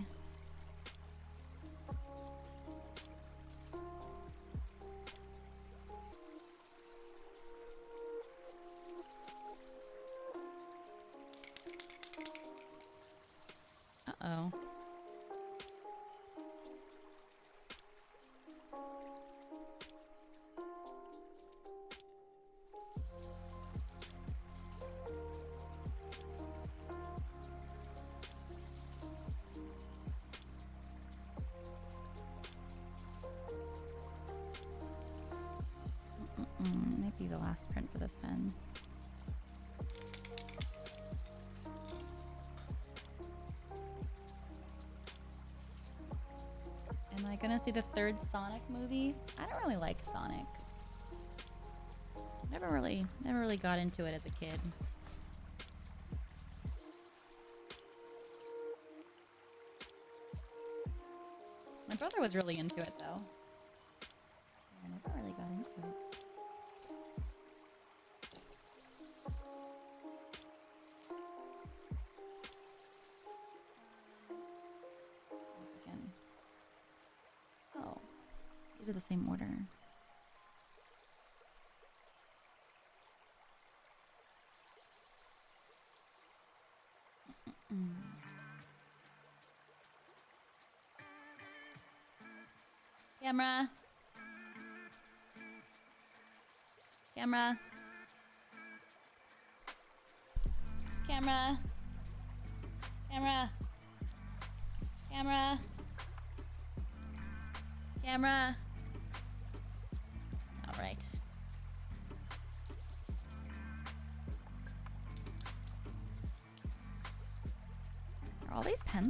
See the third Sonic movie? I don't really like Sonic. Never really, never really got into it as a kid. My brother was really into it though. Same order.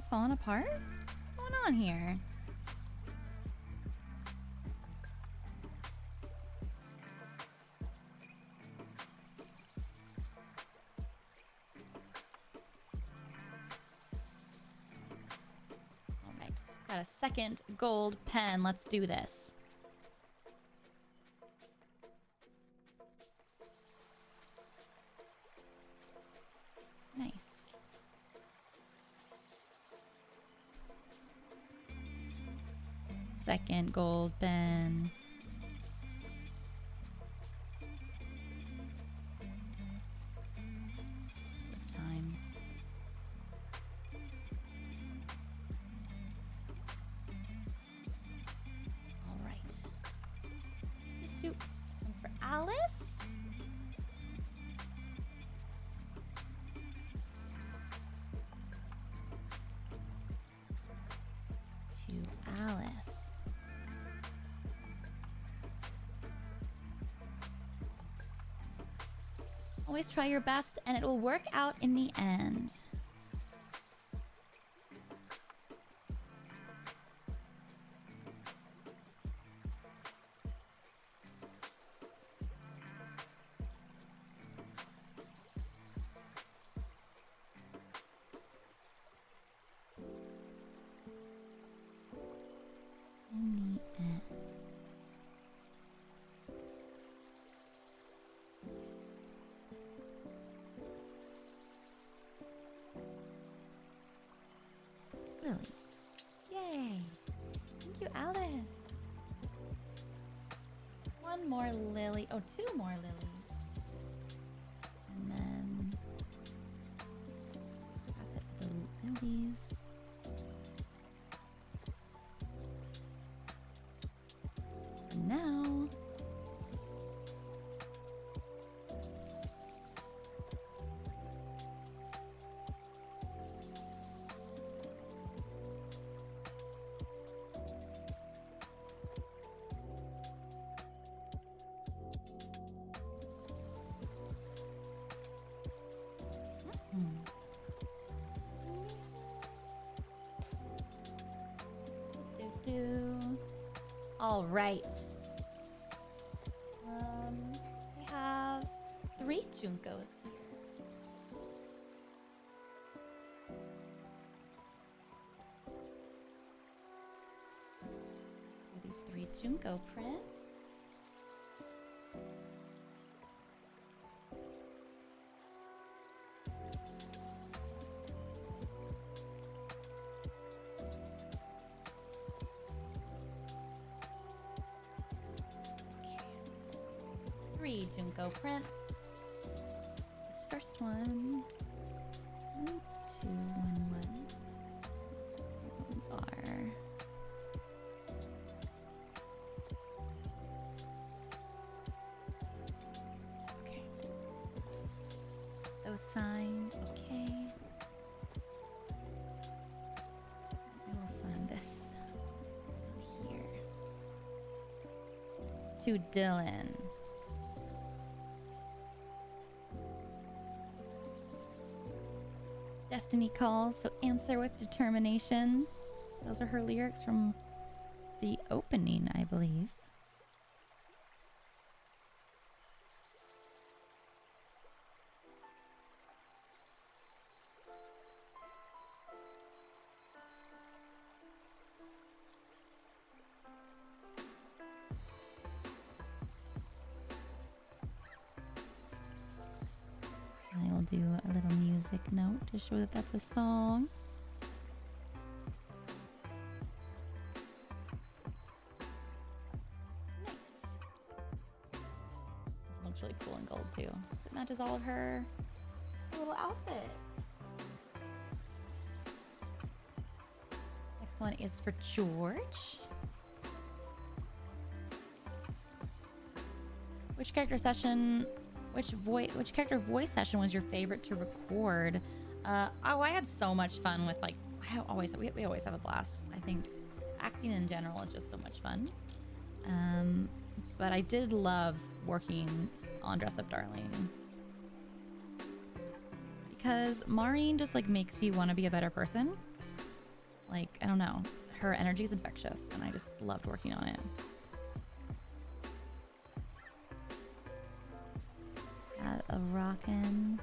Falling apart? What's going on here? All right. Got a second gold pen. Let's do this. Always try your best and it will work out in the end. More lily. Oh, two more lilies. Do. All right. Um, we have three Junkos here. These three Junko prints. Three Junko prints. This first one. Two, one, one. These ones are. Okay. Those signed. Okay. I will sign this here. To Dylan. Calls, so answer with determination. Those are her lyrics from the opening, I believe. Show that that's a song. Nice. This one looks really cool in gold too. It matches all of her little outfit. Next one is for George. Which character session which voice which character voice session was your favorite to record? Uh, oh, I had so much fun with like I always we, we always have a blast. I think acting in general is just so much fun. Um, but I did love working on Dress Up Darling because Marin just like makes you want to be a better person. Like I don't know, her energy is infectious, and I just loved working on it. Had a rockin'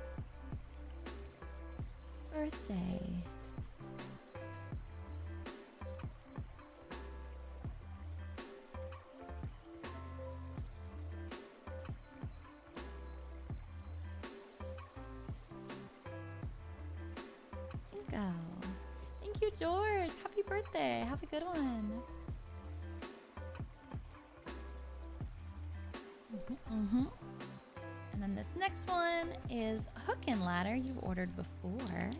ordered before.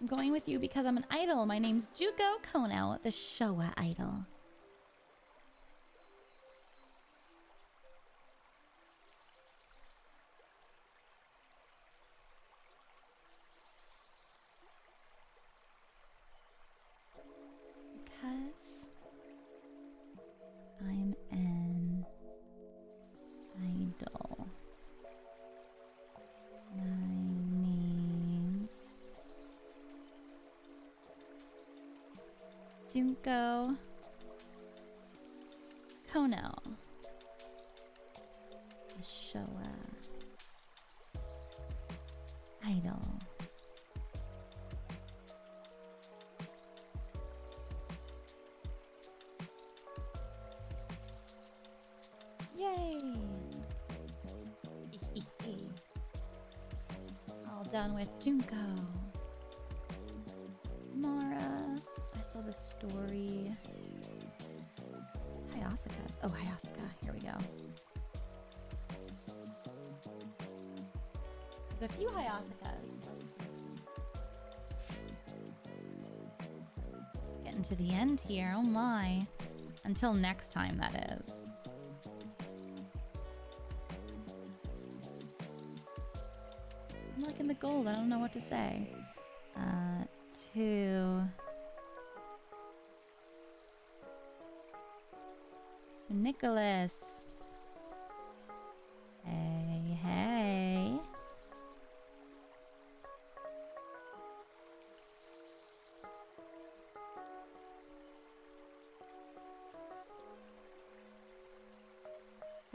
I'm going with you because I'm an idol. My name's Junko Konno, the Showa idol. Junko. Mara. I saw the story. Where's Hayasaka? Oh, Hayasaka. Here we go. There's a few Hayasakas. Getting to the end here. Oh my. Until next time, that is. What to say. Uh, to to Nicholas. Hey, hey.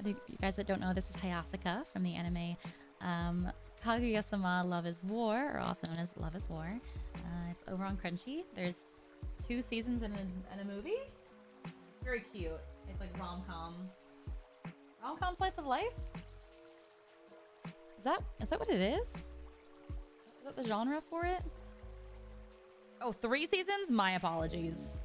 For you guys that don't know, this is Hayasaka from the anime um, Kaguya-sama Love is War, or also known as Love is War. Uh, it's over on Crunchy. There's two seasons and a, and a movie. Very cute. It's like rom-com. Rom-com slice of life? Is that is that what it is? Is that the genre for it? Oh, three seasons? My apologies.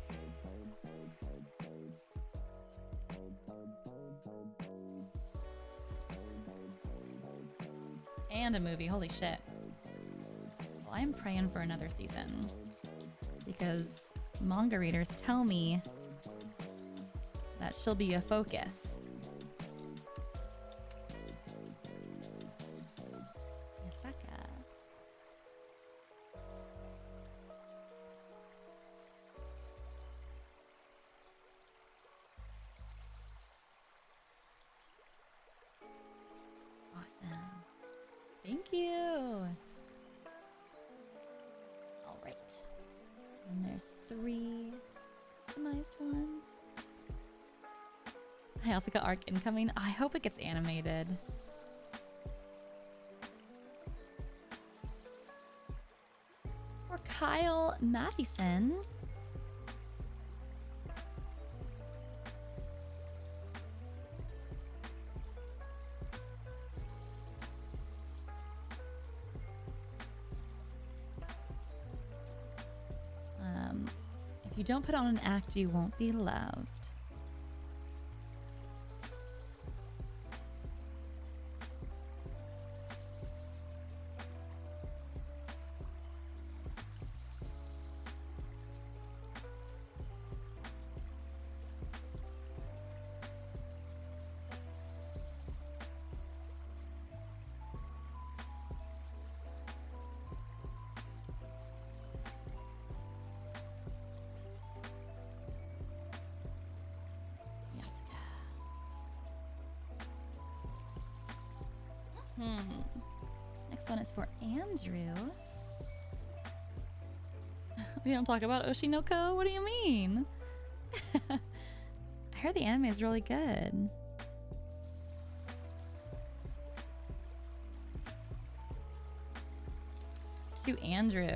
Movie. Holy shit. Well, I'm praying for another season. Because manga readers tell me that she'll be a focus. Arc incoming. I hope it gets animated. Or Kyle Mathison. Um, if you don't put on an act, you won't be loved. Andrew. we don't talk about Oshi no Ko? What do you mean? I heard the anime is really good. To Andrew.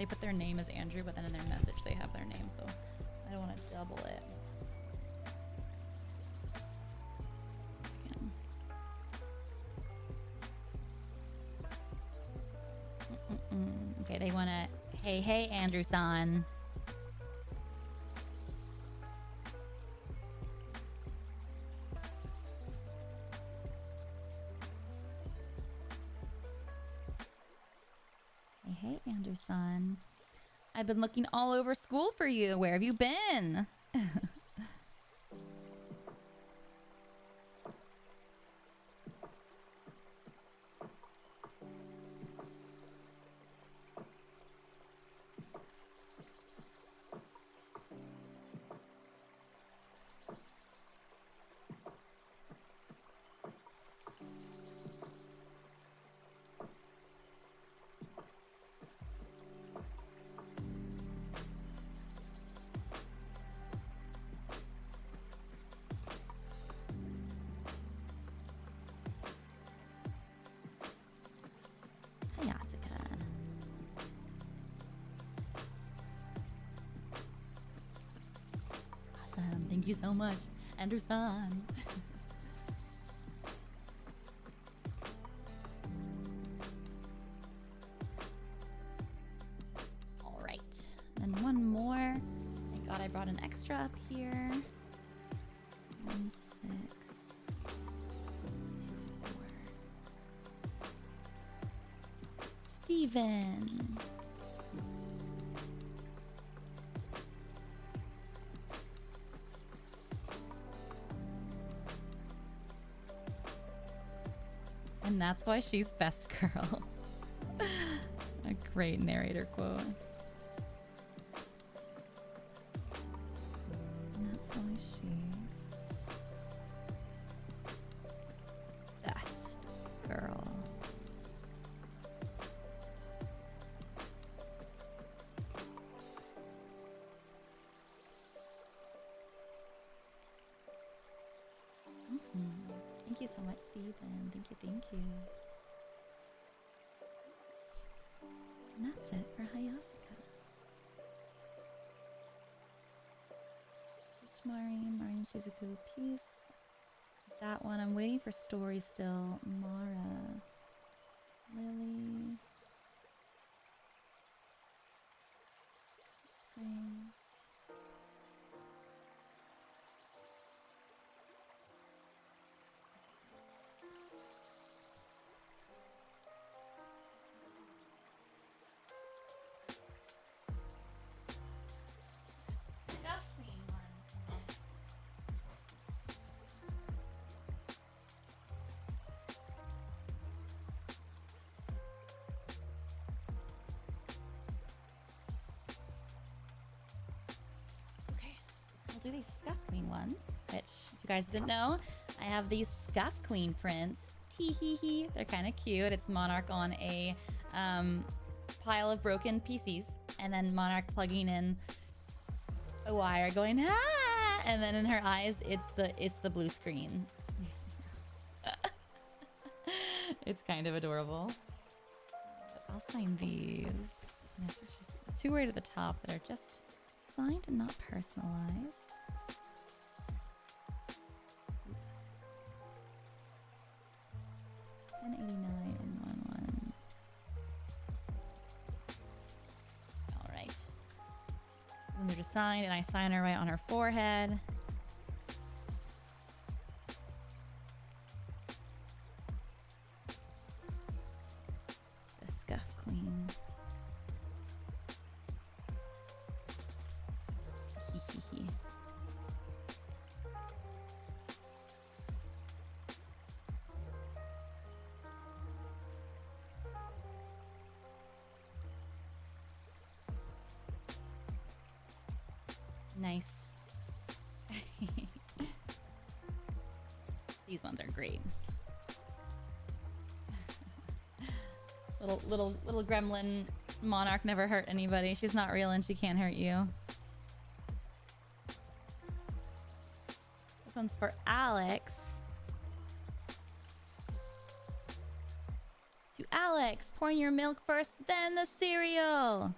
They put their name as Andrew, but then in their message they have their name, so I don't want to double it. Okay, they want to. Hey, hey, Andrew been looking all over school for you. Where have you been? So much, Anderson. And that's why she's best girl. A great narrator quote. Shizuku, Peace. That one, I'm waiting for story still. Mara. Guys didn't know, I have these Scuff Queen prints. Tee hee hee. They're kind of cute. It's Monarch on a um, pile of broken PCs, and then Monarch plugging in a wire, going ah, and then in her eyes, it's the it's the blue screen. it's kind of adorable. I'll sign these. Two right at the top that are just signed and not personalized. Signed, and I sign her right on her forehead. Gremlin monarch never hurt anybody. She's not real and she can't hurt you. This one's for Alex. To Alex, pouring your milk first, then the cereal.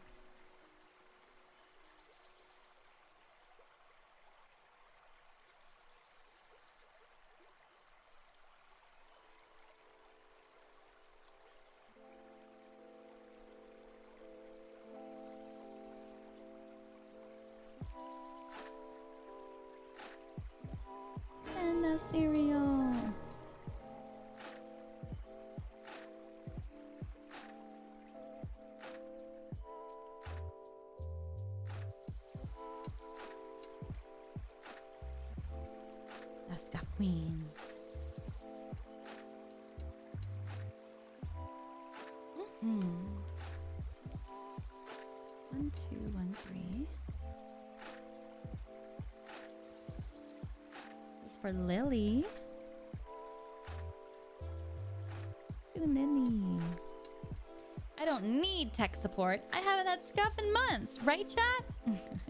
For Lily. Lily. I don't need tech support. I haven't had scuff in months, right, chat?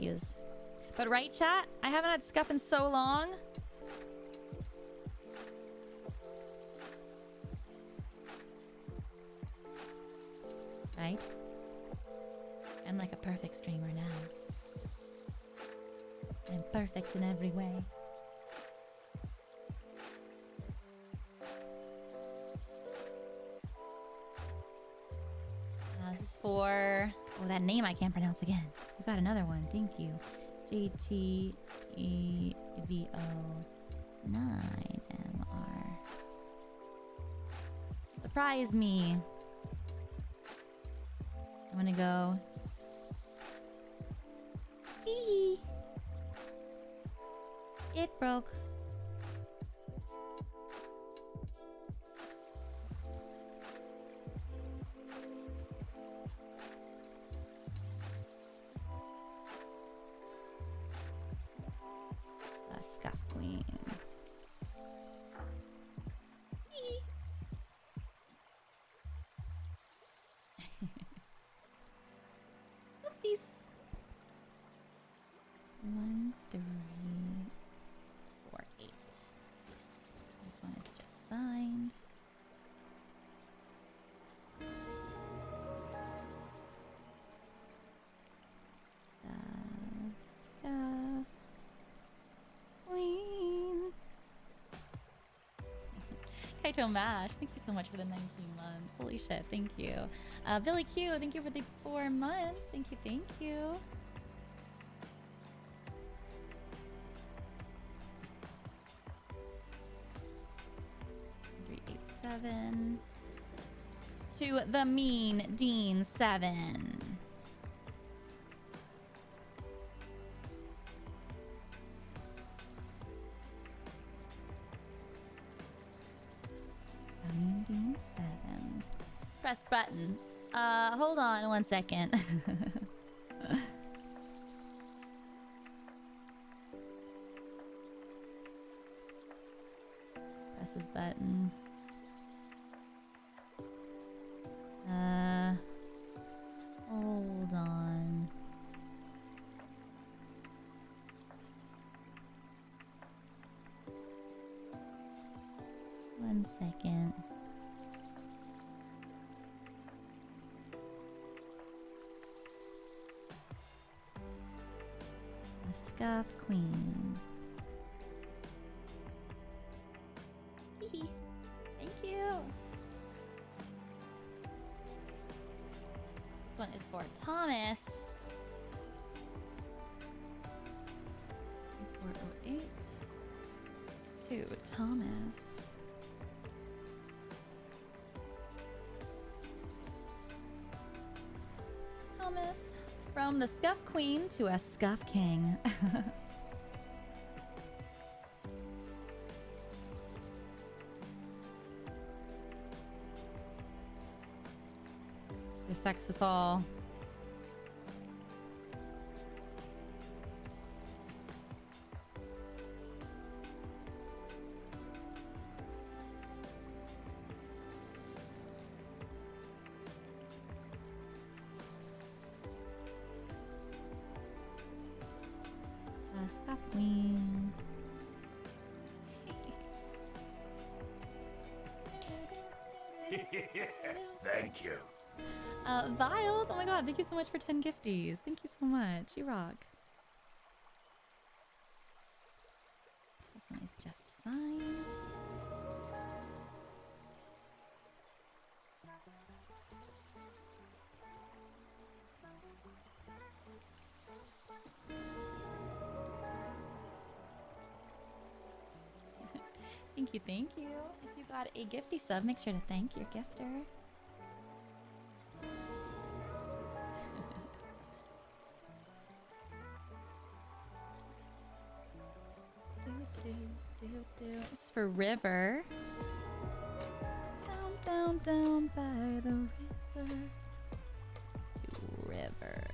yous. But right, chat? I haven't had scuff in so long. Right? I'm like a perfect streamer now. I'm perfect in every way. Uh, this is for oh that name I can't pronounce again. Got another one. Thank you. J T E V O nine M R. Surprise me. I'm gonna go. It broke. Kaito Mash, thank you so much for the 19 months. Holy shit, thank you. Uh, Billy Q, thank you for the four months. Thank you, thank you. Three eight seven. To the mean Dean seven. Button. Uh, hold on one second. Queen to a Scuff King. Affects us all. Much for 10 gifties. Thank you so much. You rock. One is just signed. thank you, thank you. If you got a gifty sub, make sure to thank your gifter. For River. Down, down, down by the river. To River.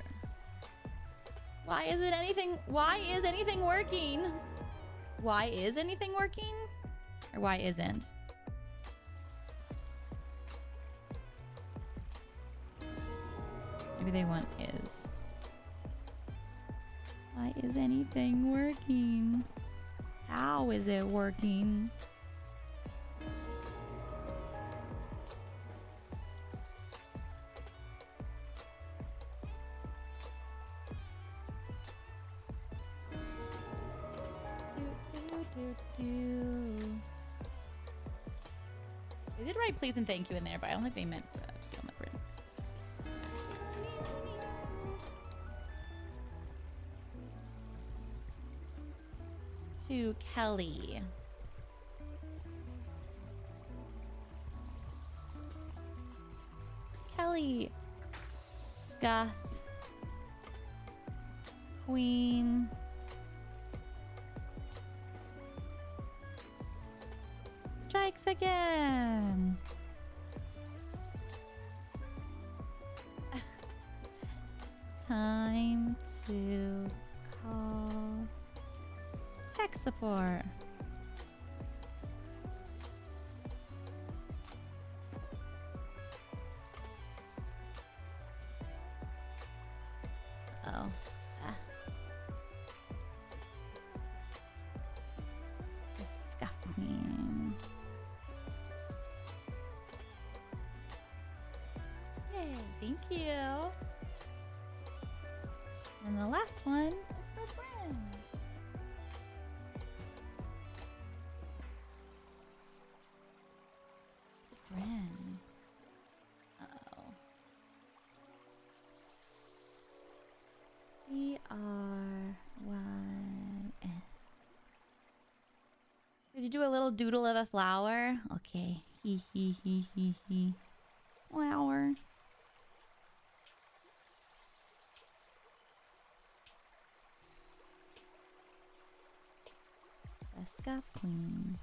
Why is it anything? Why is anything working? Why is anything working? Or why isn't? Maybe they want is. Why is anything working? How is it working? They did write please and thank you in there, but I don't think they meant that Kelly. Kelly. Scuff. Queen. Strikes again. Support. Did you do a little doodle of a flower? Okay. He he he he he. Flower. The scuff queen.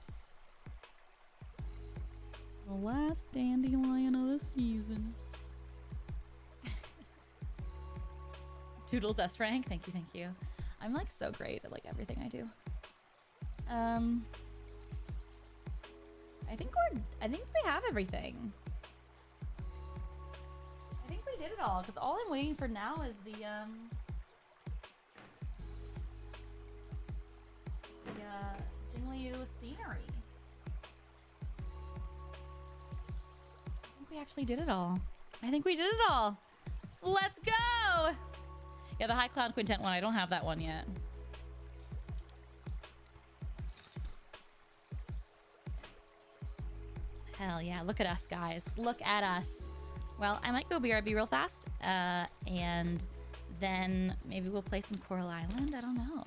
The last dandelion of the season. Toodles S Frank. Thank you, thank you. I'm like so great at like everything I do. Um I think we're I think we have everything. I think we did it all because all I'm waiting for now is the um the uh Jingliu scenery. I think we actually did it all. I think we did it all. Let's go! Yeah, the High Cloud Quintet one, I don't have that one yet. Hell yeah, look at us, guys. Look at us. Well, I might go BRB real fast, uh, and then maybe we'll play some Coral Island. I don't know.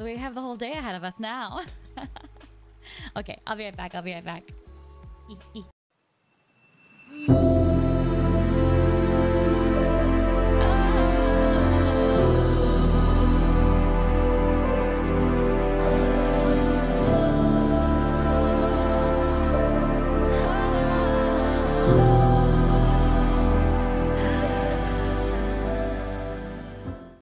We have the whole day ahead of us now. okay, I'll be right back. I'll be right back.